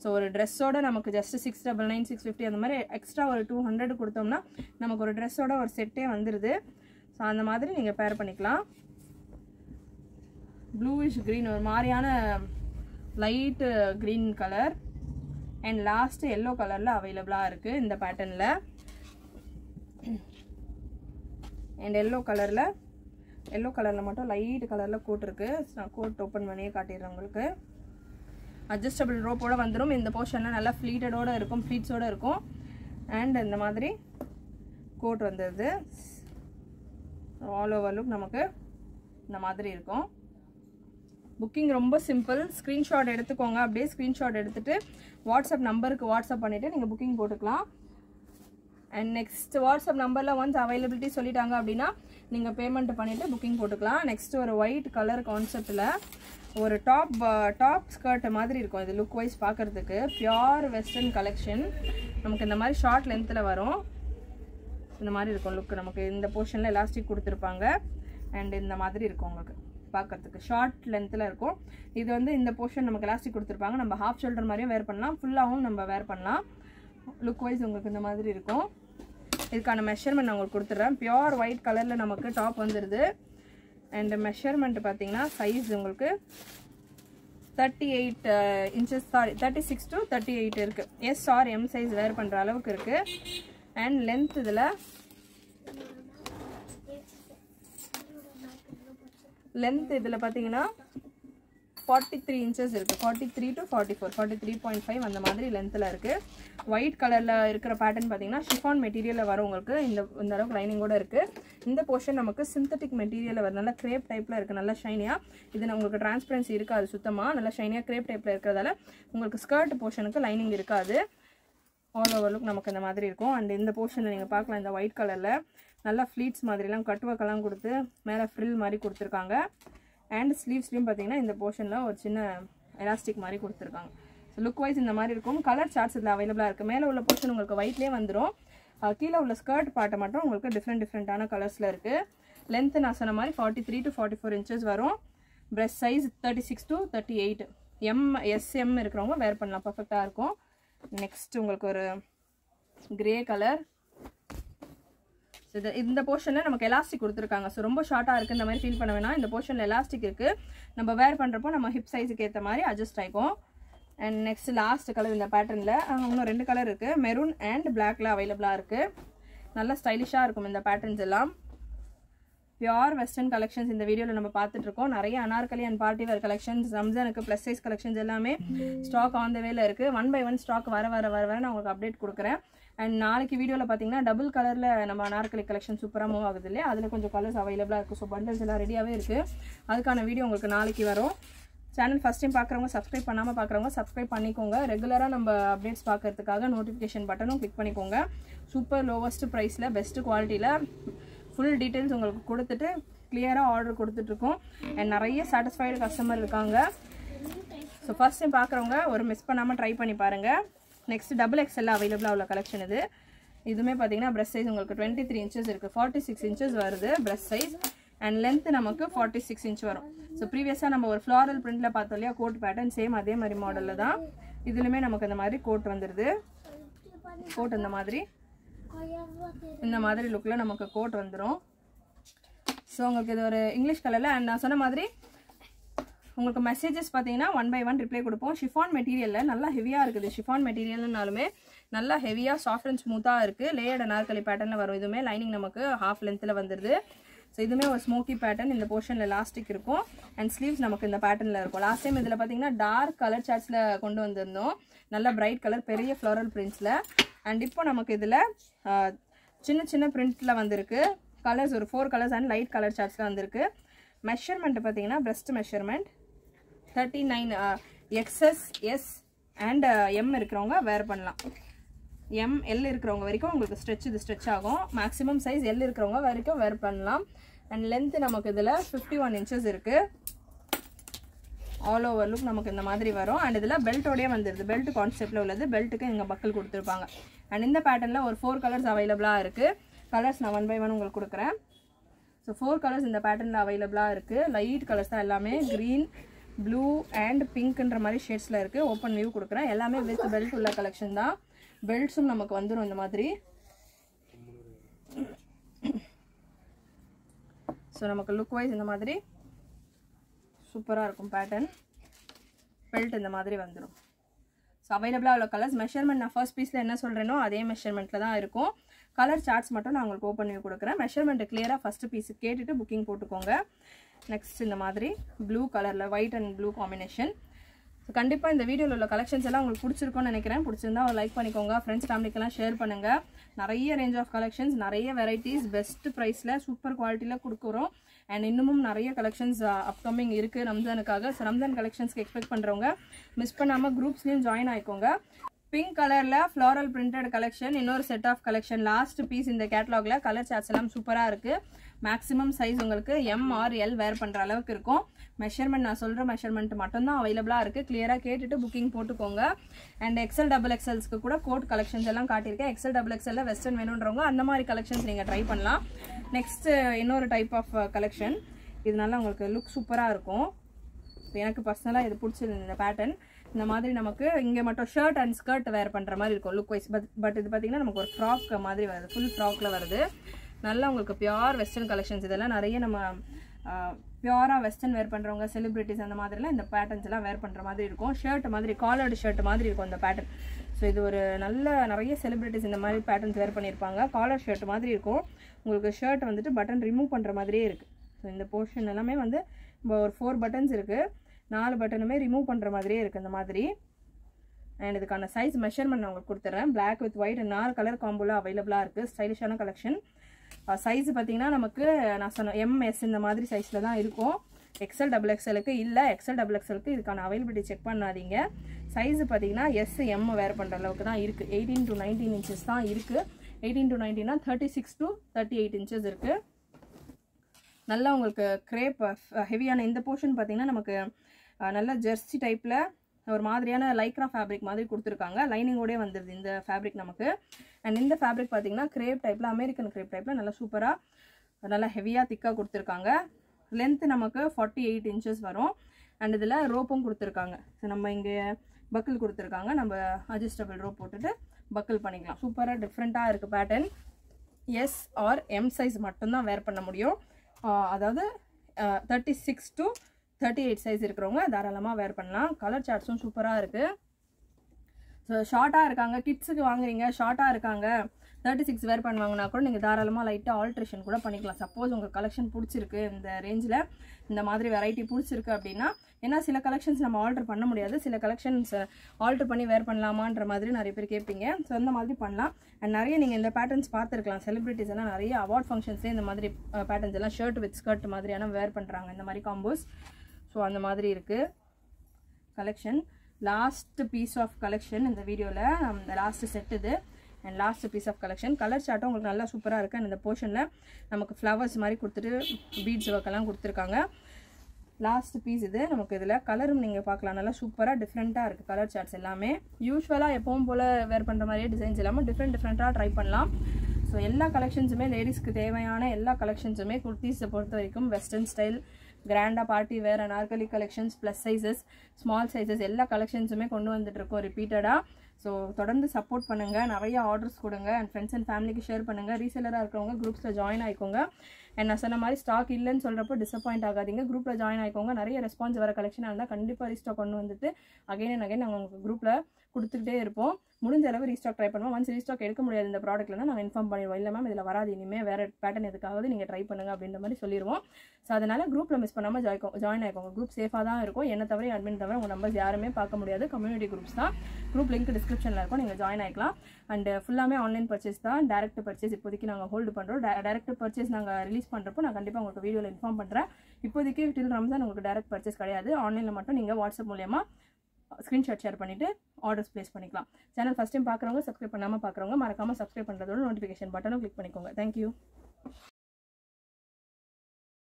ஸோ ஒரு ட்ரெஸ்ஸோட நமக்கு just six double nine six fifty அந்த மாதிரி எக்ஸ்ட்ரா ஒரு டூ ஹண்ட்ரட் கொடுத்தோம்னா நமக்கு ஒரு ட்ரெஸ்ஸோட ஒரு செட்டே வந்துடுது ஸோ அந்த மாதிரி நீங்கள் பேர் பண்ணிக்கலாம். ப்ளூயிஷ் க்ரீன் ஒரு மாதிரியான light green colour and last yellow கலரில் அவைலபிளாக இருக்குது இந்த பேட்டர்னில் அண்ட் எல்லோ கலரில் எல்லோ கலரில் மட்டும் லைட் கலரில் கோட் இருக்குது நான் கோட் ஓப்பன் பண்ணியே காட்டிடுறேன் உங்களுக்கு. அட்ஜஸ்டபிள் ரோப்போடு வந்துடும் இந்த போர்ஷனில் நல்லா ஃப்ளீட்டடோட இருக்கும் ஃப்ளீட்ஸோடு இருக்கும். அண்ட் இந்த மாதிரி கோட் வந்துடுது ஆல் ஓவர் லுக் நமக்கு இந்த மாதிரி இருக்கும். புக்கிங் ரொம்ப சிம்பிள் ஸ்க்ரீன்ஷாட் எடுத்துக்கோங்க. அப்படியே ஸ்க்ரீன்ஷாட் எடுத்துகிட்டு வாட்ஸ்அப் நம்பருக்கு வாட்ஸ்அப் பண்ணிவிட்டு நீங்கள் புக்கிங் போட்டுக்கலாம். அண்ட் நெக்ஸ்ட் வாட்ஸ்அப் நம்பரில் ஒன்ஸ் அவைலபிலிட்டி சொல்லிட்டாங்க அப்படின்னா நீங்கள் பேமெண்ட் பண்ணிவிட்டு புக்கிங் போட்டுக்கலாம். நெக்ஸ்ட் ஒரு ஒயிட் கலர் கான்செப்டில் ஒரு டாப் டாப் ஸ்கர்ட் மாதிரி இருக்கும். இது லுக் வைஸ் பார்க்குறதுக்கு. பியோர் வெஸ்டர்ன் கலெக்ஷன் நமக்கு இந்த மாதிரி ஷார்ட் லென்த்தில் வரும். இந்த மாதிரி இருக்கும் லுக் நமக்கு இந்த போர்ஷனில் எலாஸ்டிக் கொடுத்துருப்பாங்க. அண்ட் இந்த மாதிரி இருக்கும் உங்களுக்கு பார்க்கறதுக்கு. ஷார்ட் லென்த்தில் இருக்கும். இது வந்து இந்த போர்ஷன் நமக்கு எலாஸ்டிக் கொடுத்துருப்பாங்க. நம்ம ஹாஃப் ஷோல்டர் மாதிரியும் வேர் பண்ணலாம். ஃபுல்லாகவும் நம்ம வேர் பண்ணலாம். லுக் வைஸ் உங்களுக்கு இந்த மாதிரி இருக்கும். இதுக்கான மெஷர்மெண்ட் நான் உங்களுக்கு கொடுத்துட்றேன் பியோர் ஒயிட் கலரில் நமக்கு டாப் வந்துடுது அண்ட் மெஷர்மெண்ட் பார்த்தீங்கன்னா சைஸ் உங்களுக்கு thirty eight inches sorry thirty six to thirty eight இருக்குது S or M size wear பண்ணுற அளவுக்கு இருக்குது அண்ட் லென்த் இதில் லென்த் இதில் பார்த்தீங்கன்னா ஃபார்ட்டி த்ரீ இன்ச்சஸ் இருக்குது forty three to forty four forty three point five அந்த மாதிரி லென்த்தில் இருக்குது ஒயிட் கலரில் இருக்கிற பேட்டர்ன் பார்த்தீங்கன்னா ஷிஃபான் மெட்டீரியலில் வரும் உங்களுக்கு. இந்த இந்த அளவுக்கு லைனிங்கோட இருக்குது இந்த போர்ஷன் நமக்கு சிந்தட்டிக் மெட்டீரியலில் வரும். நல்லா கிரேப் டைப்பில் இருக்குது நல்லா ஷைனியாக இது உங்களுக்கு டிரான்ஸ்பரன்சி இருக்காது சுத்தமாக நல்லா ஷைனியாக கிரேப் டைப்பில் இருக்கிறதால உங்களுக்கு ஸ்கர்ட் போர்ஷனுக்கு லைனிங் இருக்காது. ஆல் ஓவர் லுக் நமக்கு இந்த மாதிரி இருக்கும். அண்ட் இந்த போர்ஷனில் நீங்கள் பார்க்கலாம் இந்த ஒயிட் கலரில் நல்லா ஃப்ளீட்ஸ் மாதிரிலாம் கட்டுவக்கெல்லாம் கொடுத்து மேலே ஃப்ரில் மாதிரி கொடுத்துருக்காங்க. அண்ட் ஸ்லீவ்ஸ்லையும் பார்த்தீங்கன்னா இந்த போர்ஷனில் ஒரு சின்ன எலாஸ்டிக் மாதிரி கொடுத்துருக்காங்க. ஸோ லுக் வைஸ் இந்த மாதிரி இருக்கும். கலர் சார்ட்ஸ் இதில் அவைலபிளாக இருக்குது மேலே உள்ள போர்ஷன் உங்களுக்கு ஒயிட்லேயே வந்துடும் கீழே உள்ள ஸ்கர்ட் பாட்டை மட்டும் உங்களுக்கு டிஃப்ரெண்ட் டிஃப்ரெண்ட்டான கலர்ஸில் இருக்குது லென்த்து நான் சொன்ன மாதிரி forty three to forty four inches வரும். Breast size thirty six to thirty eight M S M இருக்கிறவங்க வேர் பண்ணலாம். பர்ஃபெக்டாக இருக்கும். நெக்ஸ்ட் உங்களுக்கு ஒரு கிரே கலர் ஸோ இது இந்த போர்ஷனில் நமக்கு எலாஸ்டிக் கொடுத்துருக்காங்க. ஸோ ரொம்ப ஷார்ட்டாக இருக்குது இந்த மாதிரி ஃபீல் பண்ண வேணாம். இந்த போர்ஷனில் எலாஸ்டிக் இருக்குது நம்ம வேர் பண்ணுறப்போ நம்ம ஹிப் சைஸுக்கு ஏற்ற மாதிரி அட்ஜஸ்ட் ஆகிக்கும் அண்ட் நெக்ஸ்ட் லாஸ்ட் கலர் இந்த பேட்டர்னில் இன்னும் ரெண்டு கலர் இருக்குது மெரூன் அண்ட் பிளாக்ல அவைலபிளாக இருக்குது நல்லா ஸ்டைலிஷாக இருக்கும் இந்த பேட்டர்ன்ஸ் எல்லாம். பியோர் வெஸ்டர்ன் கலெக்ஷன்ஸ் இந்த வீடியோவில் நம்ம பார்த்துட்ருக்கோம் நிறைய anarkali and party wear collections ரம்ஜானுக்கு ப்ளஸ் சைஸ் கலெக்ஷன்ஸ் எல்லாமே ஸ்டாக் ஆன் த வேல இருக்குது ஒன் பை ஒன் ஸ்டாக் வர வர வர வர நான் உங்களுக்கு அப்டேட் கொடுக்குறேன். அண்ட் நாளைக்கு வீடியோவில் பார்த்தீங்கன்னா டபுள் கலரில் நம்ம அனார்கலி கலெக்ஷன் சூப்பராக மூவ் ஆகுது இல்லையா? அதில் கொஞ்சம் கலர்ஸ் அவைலபிளாக இருக்குது ஸோ பண்டல்ஸ் எல்லாம் ரெடியாகவே இருக்குது அதுக்கான வீடியோ உங்களுக்கு நாளைக்கு வரும். சேனல் ஃபஸ்ட் டைம் பார்க்குறவங்க சப்ஸ்கிரைப் பண்ணாமல் பார்க்குறவங்க சப்ஸ்கிரைப் பண்ணிக்கோங்க. ரெகுலராக நம்ம அப்டேட்ஸ் பார்க்கறதுக்காக நோட்டிஃபிகேஷன் பட்டனும் கிளிக் பண்ணிக்கோங்க. சூப்பர் லோவஸ்ட் ப்ரைஸில் பெஸ்ட்டு குவாலிட்டியில் ஃபுல் டீட்டெயில்ஸ் உங்களுக்கு கொடுத்துட்டு கிளியராக ஆர்டர் கொடுத்துட்ருக்கோம். அண்ட் நிறைய சாட்டிஸ்ஃபைடு கஸ்டமர் இருக்காங்க. ஸோ ஃபர்ஸ்ட் டைம் பார்க்குறவங்க ஒரு மிஸ் பண்ணாமல் ட்ரை பண்ணி பாருங்கள் நெக்ஸ்ட் டபுள் எக்ஸ்எல் அவைலபிளாக உள்ள கலெக்ஷன் இது. இதுவுமே பார்த்தீங்கன்னா ப்ரெஸ் சைஸ் உங்களுக்கு டுவெண்ட்டி த்ரீ இன்ச்சஸ் இருக்குது ஃபார்ட்டி சிக்ஸ் இன்ச்சஸ் வருது ப்ரெஸ் சைஸ் அண்ட் லென்த் நமக்கு ஃபார்ட்டி சிக்ஸ் இன்ச் வரும் ஸோ ப்ரீவியஸாக நம்ம ஒரு ஃப்ளாரல் பிரிண்டில் பார்த்தோம் இல்லையா? கோட் பேட்டர்ன் சேம் அதே மாதிரி மாடலில் தான். இதுலையுமே நமக்கு இந்த மாதிரி கோட் வந்துடுது கோட் இந்த மாதிரி. இந்த மாதிரி லுக்கில் நமக்கு கோட் வந்துடும் ஸோ உங்களுக்கு இது ஒரு இங்கிலீஷ் கலரில் அண்ட் நான் சொன்ன மாதிரி உங்களுக்கு மெசேஜஸ் பார்த்தீங்கன்னா ஒன் பை ஒன் ரிப்ளை கொடுப்போம். ஷிஃபான் மெட்டீரியலில் நல்லா ஹெவியாக இருக்குது. ஷிஃபான் மெட்டீரியல்னாலுமே நல்லா ஹெவியாக சாஃப்ட் அண்ட் ஸ்மூத்தாக இருக்குது லேயர்ட் நாற்கலி பேட்டர்னில் வரும். இதுவுமே லைனிங் நமக்கு ஹாஃப் லென்த்தில் வந்துடுது ஸோ இதுவுமே ஒரு ஸ்மோக்கி பேட்டர்ன் இந்த போர்ஷனில் லாஸ்டிக் இருக்கும். அண்ட் ஸ்லீவ்ஸ் நமக்கு இந்த பேட்டர்னில் இருக்கும். லாஸ்ட் டைம் இதில் பார்த்தீங்கன்னா டார்க் கலர் சார்ட்ஸில் கொண்டு வந்திருந்தோம். நல்ல பிரைட் கலர் பெரிய ஃப்ளோரல் பிரிண்ட்ஸில் அண்ட் இப்போ நமக்கு இதில் சின்ன சின்ன பிரிண்ட்டில் வந்திருக்கு. கலர்ஸ் ஒரு four colours and light colour சார்ட்ஸில் வந்திருக்கு. மெஷர்மெண்ட் பார்த்தீங்கன்னா breast measurement thirty nine XS S and M இருக்கிறவங்க வேர் பண்ணலாம். எம் எல் இருக்கிறவங்க வரைக்கும் உங்களுக்கு ஸ்ட்ரெச் இது ஸ்ட்ரெச் ஆகும். மேக்ஸிமம் சைஸ் எல் இருக்கிறவங்க வரைக்கும் வேர் பண்ணலாம். அண்ட் லென்த் நமக்கு இதில் ஃபிஃப்டி ஒன் இன்ச்சஸ் இருக்குது ஆல் ஓவர் லுக் நமக்கு இந்த மாதிரி வரும். அண்ட் இதில் பெல்ட்டோடய வந்துடுது பெல்ட் கான்செப்டில் உள்ளது. பெல்ட்டுக்கு இங்கே பக்கல் கொடுத்துருப்பாங்க. அண்ட் இந்த பேட்டர்னில் ஒரு ஃபோர் கலர்ஸ் அவைலபிளாக இருக்குது கலர்ஸ் நான் ஒன் பை ஒன் உங்களுக்கு கொடுக்குறேன். ஸோ ஃபோர் கலர்ஸ் இந்த பேட்டர்னில் அவைலபிளாக இருக்குது லைட் கலர்ஸ் தான் எல்லாமே. க்ரீன் ப்ளூ அண்ட் பிங்க்ன்ற மாதிரி ஷேட்ஸில் இருக்குது ஓப்பன் வியூ கொடுக்குறேன். எல்லாமே வித் பெல்ட் உள்ள கலெக்ஷன் தான். பெல்ட்ஸும் நமக்கு வந்துடும் இந்த மாதிரி. ஸோ நமக்கு லுக் வைஸ் இந்த மாதிரி. சூப்பராக இருக்கும் பேட்டர்ன் பெல்ட் இந்த மாதிரி வந்துடும் ஸோ அவைலபிளாக உள்ள கலர்ஸ் மெஷர்மெண்ட் நான் ஃபர்ஸ்ட் பீஸில் என்ன சொல்கிறேனோ அதே மெஷர்மெண்ட்டில் தான் இருக்கும். கலர் சார்ட்ஸ் மட்டும் நான் உங்களுக்கு ஓப்பன் பண்ணி கொடுக்குறேன். மெஷர்மெண்ட்டு கிளியராக ஃபஸ்ட்டு பீஸ் கேட்டுட்டு புக்கிங் போட்டுக்கோங்க. நெக்ஸ்ட் இந்த மாதிரி ப்ளூ கலரில் white and blue combination so கண்டிப்பாக இந்த வீடியோவில் உள்ள கலெக்ஷன்ஸ் எல்லாம் உங்களுக்கு பிடிச்சிருக்கும்னு நினைக்கிறேன். பிடிச்சிருந்தா ஒரு லைக் பண்ணிக்கோங்க. ஃப்ரெண்ட்ஸ் ஃபேமிலிக்கெல்லாம் ஷேர் பண்ணுங்கள் நிறைய ரேஞ்ச் ஆஃப் கலெக்ஷன்ஸ் நிறைய வெரைட்டிஸ் பெஸ்ட் ப்ரைஸில் சூப்பர் குவாலிட்டியில் கொடுக்குறோம். அண்ட் இன்னமும் நிறைய கலெக்ஷன்ஸ் அப்கமிங் இருக்குது ரம்ஜானுக்காக. ஸோ ரம்ஜான் கலெக்ஷன்ஸ்க்கு எக்ஸ்பெக்ட் பண்ணுறவங்க மிஸ் பண்ணாமல் குரூப்ஸ்லேயும் ஜாயின் ஆயிக்கோங்க. பிங்க் கலரில் ஃப்ளாரல் பிரிண்டட் கலெக்ஷன் இன்னொரு set of collection last piece இந்த கேட்லாகில் கலர் சார்ட்ஸ் எல்லாம் சூப்பராக இருக்குது மேக்ஸிமம் சைஸ் உங்களுக்கு எம் ஆர் எல் வேர் பண்ணுற அளவுக்கு இருக்கும். மெஷர்மெண்ட் நான் சொல்கிற மெஷர்மெண்ட் மட்டும்தான் அவைலபிளாக இருக்குது கிளியராக கேட்டுட்டு புக்கிங் போட்டுக்கோங்க. அண்ட் எக்ஸல் டபுள் எக்ஸல்ஸ்க்கு கூட கோட் கலெக்ஷன்ஸ் எல்லாம் காட்டியிருக்கேன். எக்ஸல் டபுள் எக்ஸலில் வெஸ்டர்ன் வேணுன்றவங்க அந்த மாதிரி கலெக்ஷன்ஸ் நீங்கள் ட்ரை பண்ணலாம். நெக்ஸ்ட்டு uh, இன்னொரு டைப் ஆஃப் கலெக்ஷன் இதனால உங்களுக்கு லுக் சூப்பராக இருக்கும். எனக்கு பர்சனலாக இது பிடிச்சிருந்தது இந்த பேட்டர்ன் இந்த மாதிரி நமக்கு இங்கே மட்டும் ஷர்ட் அண்ட் ஸ்கர்ட் வேர் பண்ணுற மாதிரி இருக்கும் லுக் வைஸ் பட் பட் இது பார்த்தீங்கன்னா நமக்கு ஒரு ஃப்ராக் மாதிரி வருது. ஃபுல் ஃப்ராக்கில் வருது. நல்லா உங்களுக்கு பியோர் வெஸ்டர்ன் கலெக்ஷன்ஸ் இதெல்லாம் நிறைய நம்ம பியூராக வெஸ்டர்ன் வேர் பண்ணுறவங்க செலிப்ரிட்டிஸ் அந்த மாதிரிலாம் இந்த பேட்டர்ன்ஸ் எல்லாம் வேர் பண்ணுற மாதிரி இருக்கும். ஷர்ட் மாதிரி காலர்டு ஷர்ட் மாதிரி இருக்கும் இந்த பேட்டர்ன் ஸோ இது ஒரு நல்ல நிறைய செலிப்ரிட்டிஸ் இந்த மாதிரி பேட்டர்ன்ஸ் வேர் பண்ணியிருப்பாங்க காலர் ஷர்ட் மாதிரி இருக்கும். உங்களுக்கு ஷர்ட் வந்துட்டு பட்டன் ரிமூவ் பண்ணுற மாதிரியே இருக்குது ஸோ இந்த போர்ஷன் எல்லாமே வந்து ஒரு ஃபோர் பட்டன்ஸ் இருக்குது நாலு பட்டனுமே ரிமூவ் பண்ணுற மாதிரியே இருக்குது இந்த மாதிரி. அண்ட் இதுக்கான சைஸ் மெஷர்மெண்ட் நான் உங்களுக்கு கொடுத்துட்றேன் பிளாக் வித் ஒயிட் நாலு கலர் காம்போலாம் அவைலபிளாக இருக்குது ஸ்டைலிஷான கலெக்ஷன் சைஸ் பார்த்தீங்கன்னா நமக்கு நான் சொன்ன எம்எஸ் இந்த மாதிரி சைஸில் தான் இருக்கும். எக்ஸல் டபுள் எக்ஸலுக்கு இல்லை. எக்ஸல் டபுள் எக்ஸலுக்கு இதுக்கான அவைலபிலிட்டி செக் பண்ணாதீங்க. சைஸ் பார்த்தீங்கன்னா எஸ் எம் வேர் பண்ணுற அளவுக்கு தான் இருக்குது எயிட்டீன் டு நைன்டீன் இன்ச்சஸ் தான் இருக்குது eighteen to நைன்டீனா thirty six to thirty eight inches இருக்குது நல்லா உங்களுக்கு கிரேப் ஹெவியான இந்த போர்ஷன் பார்த்தீங்கன்னா நமக்கு நல்ல ஜெர்சி டைப்பில் ஒரு மாதிரியான லைக்ரா ஃபேப்ரிக் மாதிரி கொடுத்துருக்காங்க. லைனிங்கோடே வந்துடுது இந்த ஃபேப்ரிக் நமக்கு. அண்ட் இந்த ஃபேப்ரிக் பார்த்தீங்கன்னா கிரேப் டைப்பில் அமெரிக்கன் கிரேப் டைப்பில் நல்லா சூப்பராக நல்லா ஹெவியாக திக்காக கொடுத்துருக்காங்க. லென்த்து நமக்கு ஃபார்ட்டி எயிட் இன்ச்சஸ் வரும். அண்ட் இதில் ரோப்பும் கொடுத்துருக்காங்க. ஸோ நம்ம இங்கே பக்கிள் கொடுத்துருக்காங்க. நம்ம அட்ஜஸ்டபிள் ரோப் போட்டுட்டு பக்கிள் பண்ணிக்கலாம். சூப்பராக டிஃப்ரெண்ட்டாக இருக்குது pattern S or M size மட்டும்தான் வேர் பண்ண முடியும். அதாவது thirty six to thirty eight size இருக்கிறவங்க தாராளமாக வேர் பண்ணலாம். கலர் சார்ட்ஸும் சூப்பராக இருக்குது ஸோ ஷார்ட்டாக இருக்காங்க. கிட்ஸுக்கு வாங்குறீங்க ஷார்ட்டாக இருக்காங்க. தேர்ட்டி சிக்ஸ் வேர் பண்ணுவாங்கன்னா கூட நீங்கள் தாராளமாக லைட்டாக ஆல்ட்ரேஷன் கூட பண்ணிக்கலாம். சப்போஸ் உங்கள் கலெக்ஷன் பிடிச்சிருக்கு இந்த ரேஞ்சில் இந்த மாதிரி வெரைட்டி பிடிச்சிருக்கு அப்படின்னா ஏன்னா சில கலெக்ஷன்ஸ் நம்ம ஆல்டர் பண்ண முடியாது. சில கலெக்ஷன்ஸ் ஆல்டர் பண்ணி வேர் பண்ணலாமான்ற மாதிரி நிறைய பேர் கேட்பீங்க. ஸோ இந்த மாதிரி பண்ணலாம். அண்ட் நிறைய நீங்கள் இந்த பேட்டர்ன்ஸ் பார்த்துருக்கலாம். செலிபிரிட்டிஸ் எல்லாம் நிறைய அவார்ட் ஃபங்க்ஷன்ஸ்லேயே இந்த மாதிரி பேட்டர்ன்ஸ் எல்லாம் ஷர்ட் வித் ஸ்கர்ட் மாதிரியான வேர் பண்ணுறாங்க இந்த மாதிரி காம்போஸ் ஸோ அந்த மாதிரி இருக்குது collection last piece of collection இந்த வீடியோவில் அந்த லாஸ்ட் செட் இது. And last piece of collection colour சார்ட்டும் உங்களுக்கு நல்லா சூப்பராக இருக்குது அண்ட் இந்த போர்ஷனில் நமக்கு ஃப்ளவர்ஸ் மாதிரி கொடுத்துட்டு பீட்ஸ் ஒர்க்கெல்லாம் கொடுத்துருக்காங்க. லாஸ்ட் பீஸ் இது நமக்கு இதில் கலரும் நீங்கள் பார்க்கலாம். நல்லா சூப்பராக டிஃப்ரெண்ட்டாக இருக்குது கலர் சார்ட்ஸ் எல்லாமே. யூஸ்வலாக எப்பவும் போல் வேர் பண்ணுற மாதிரியே டிசைன்ஸ் இல்லாமல் டிஃப்ரெண்ட் டிஃப்ரெண்ட்டாக ட்ரை பண்ணலாம். ஸோ எல்லா கலெக்ஷன்ஸுமே லேடிஸ்க்கு தேவையான எல்லா கலெக்ஷன்ஸுமே குர்த்திஸை பொறுத்த வரைக்கும் வெஸ்டர்ன் ஸ்டைல் கிராண்டாக party wear anarkali collections plus sizes small sizes எல்லா கலெக்ஷன்ஸுமே கொண்டு வந்துட்டுருக்கோம் ரிப்பீட்டடாக ஸோ தொடர்ந்து சப்போர்ட் பண்ணுங்கள் நிறைய ஆர்டர்ஸ் கொடுங்க. அண்ட் ஃப்ரெண்ட்ஸ் அண்ட் ஃபேமிலிக்கு ஷேர் பண்ணுங்கள் ரீசெலராக இருக்கிறவங்க குரூப்ஸில் ஜாயின் ஆகிக்கோங்க அண்ட் நான் சொன்ன மாதிரி ஸ்டாக் இல்லைன்னு சொல்கிறப்போ டிசப்பாயிண்ட் ஆகாதீங்க. குரூப்பில் ஜாயின் ஆயிக்கோங்க. நிறைய ரெஸ்பான்ஸ் வர கலெக்ஷனாக இருந்தால் கண்டிப்பாக ரீஸ்டாக் கொண்டு வந்துட்டு அகைன் அண்ட் அகைன் நாங்கள் உங்கள் குரூப்பில் கொடுத்துக்கிட்டே இருப்போம். முடிஞ்ச அளவு ரீஸ்டாக் ட்ரை பண்ணுவோம். ஒன்ஸ் ரீஸ்டாக் எடுக்க முடியாது இந்த ப்ராடக்ட்லாம் நாங்கள் இன்ஃபார்ம் பண்ணிடுவோம். இல்லை மேம் இதில் வராது. இனிமேல் வேறு பேட்டர்ன் எதுக்காவது நீங்கள் ட்ரை பண்ணுங்க அப்படின்ற மாதிரி சொல்லிடுவோம். ஸோ அதனால் குரூப்பில் மிஸ் பண்ணாமல் ஜாய்க்கும் ஜாயின் ஆகிக்கோங்க குரூப் சேஃபாக தான் இருக்கும். என்ன தவிர அட்மின் தவிர உங்கள் நம்பர்ஸ் யாருமே பார்க்க முடியாது. கம்யூனிட்டி குரூப்ஸ் தான். குரூப் லிங்க் டிஸ்கிரிப்ஷனில் இருக்கும். நீங்கள் ஜாயின் ஆகிக்கலாம் அண்ட் ஃபுல்லாமே ஆன்லைன் பர்ச்சேஸ் தான். டேரக்ட் பர்ச்சேஸ் இப்போதைக்கு நாங்கள் ஹோல்டு பண்ணுறோம் டேரக்ட் பர்ச்சேஸ் நாங்கள் ரிலீஸ் பண்ணுறப்போ நான் கண்டிப்பாக உங்களுக்கு வீடியோவில் இன்ஃபார்ம் பண்ணுறேன் இப்போதைக்கு டில் ரம்ஜான் உங்களுக்கு டேரக்ட் பர்ச்சேஸ் கிடையாது. ஆன்லைனில் மட்டும் நீங்கள் வாட்ஸ்அப் மூலியமாக ஸ்க்ரீன்ஷாட் ஷேர் பண்ணிவிட்டு ஆர்டர்ஸ் ப்ளேஸ் பண்ணிக்கலாம். சேனல் ஃபஸ்ட் டைம் பார்க்குறவங்க சப்ஸ்கிரைப் பண்ணாமல் பார்க்குறவங்க மறக்காமல் சப்ஸ்கிரைப் பண்ணுறதோட நோட்டிஃபிகேஷன் பட்டனும் கிளிக் பண்ணிக்கோங்க. Thank you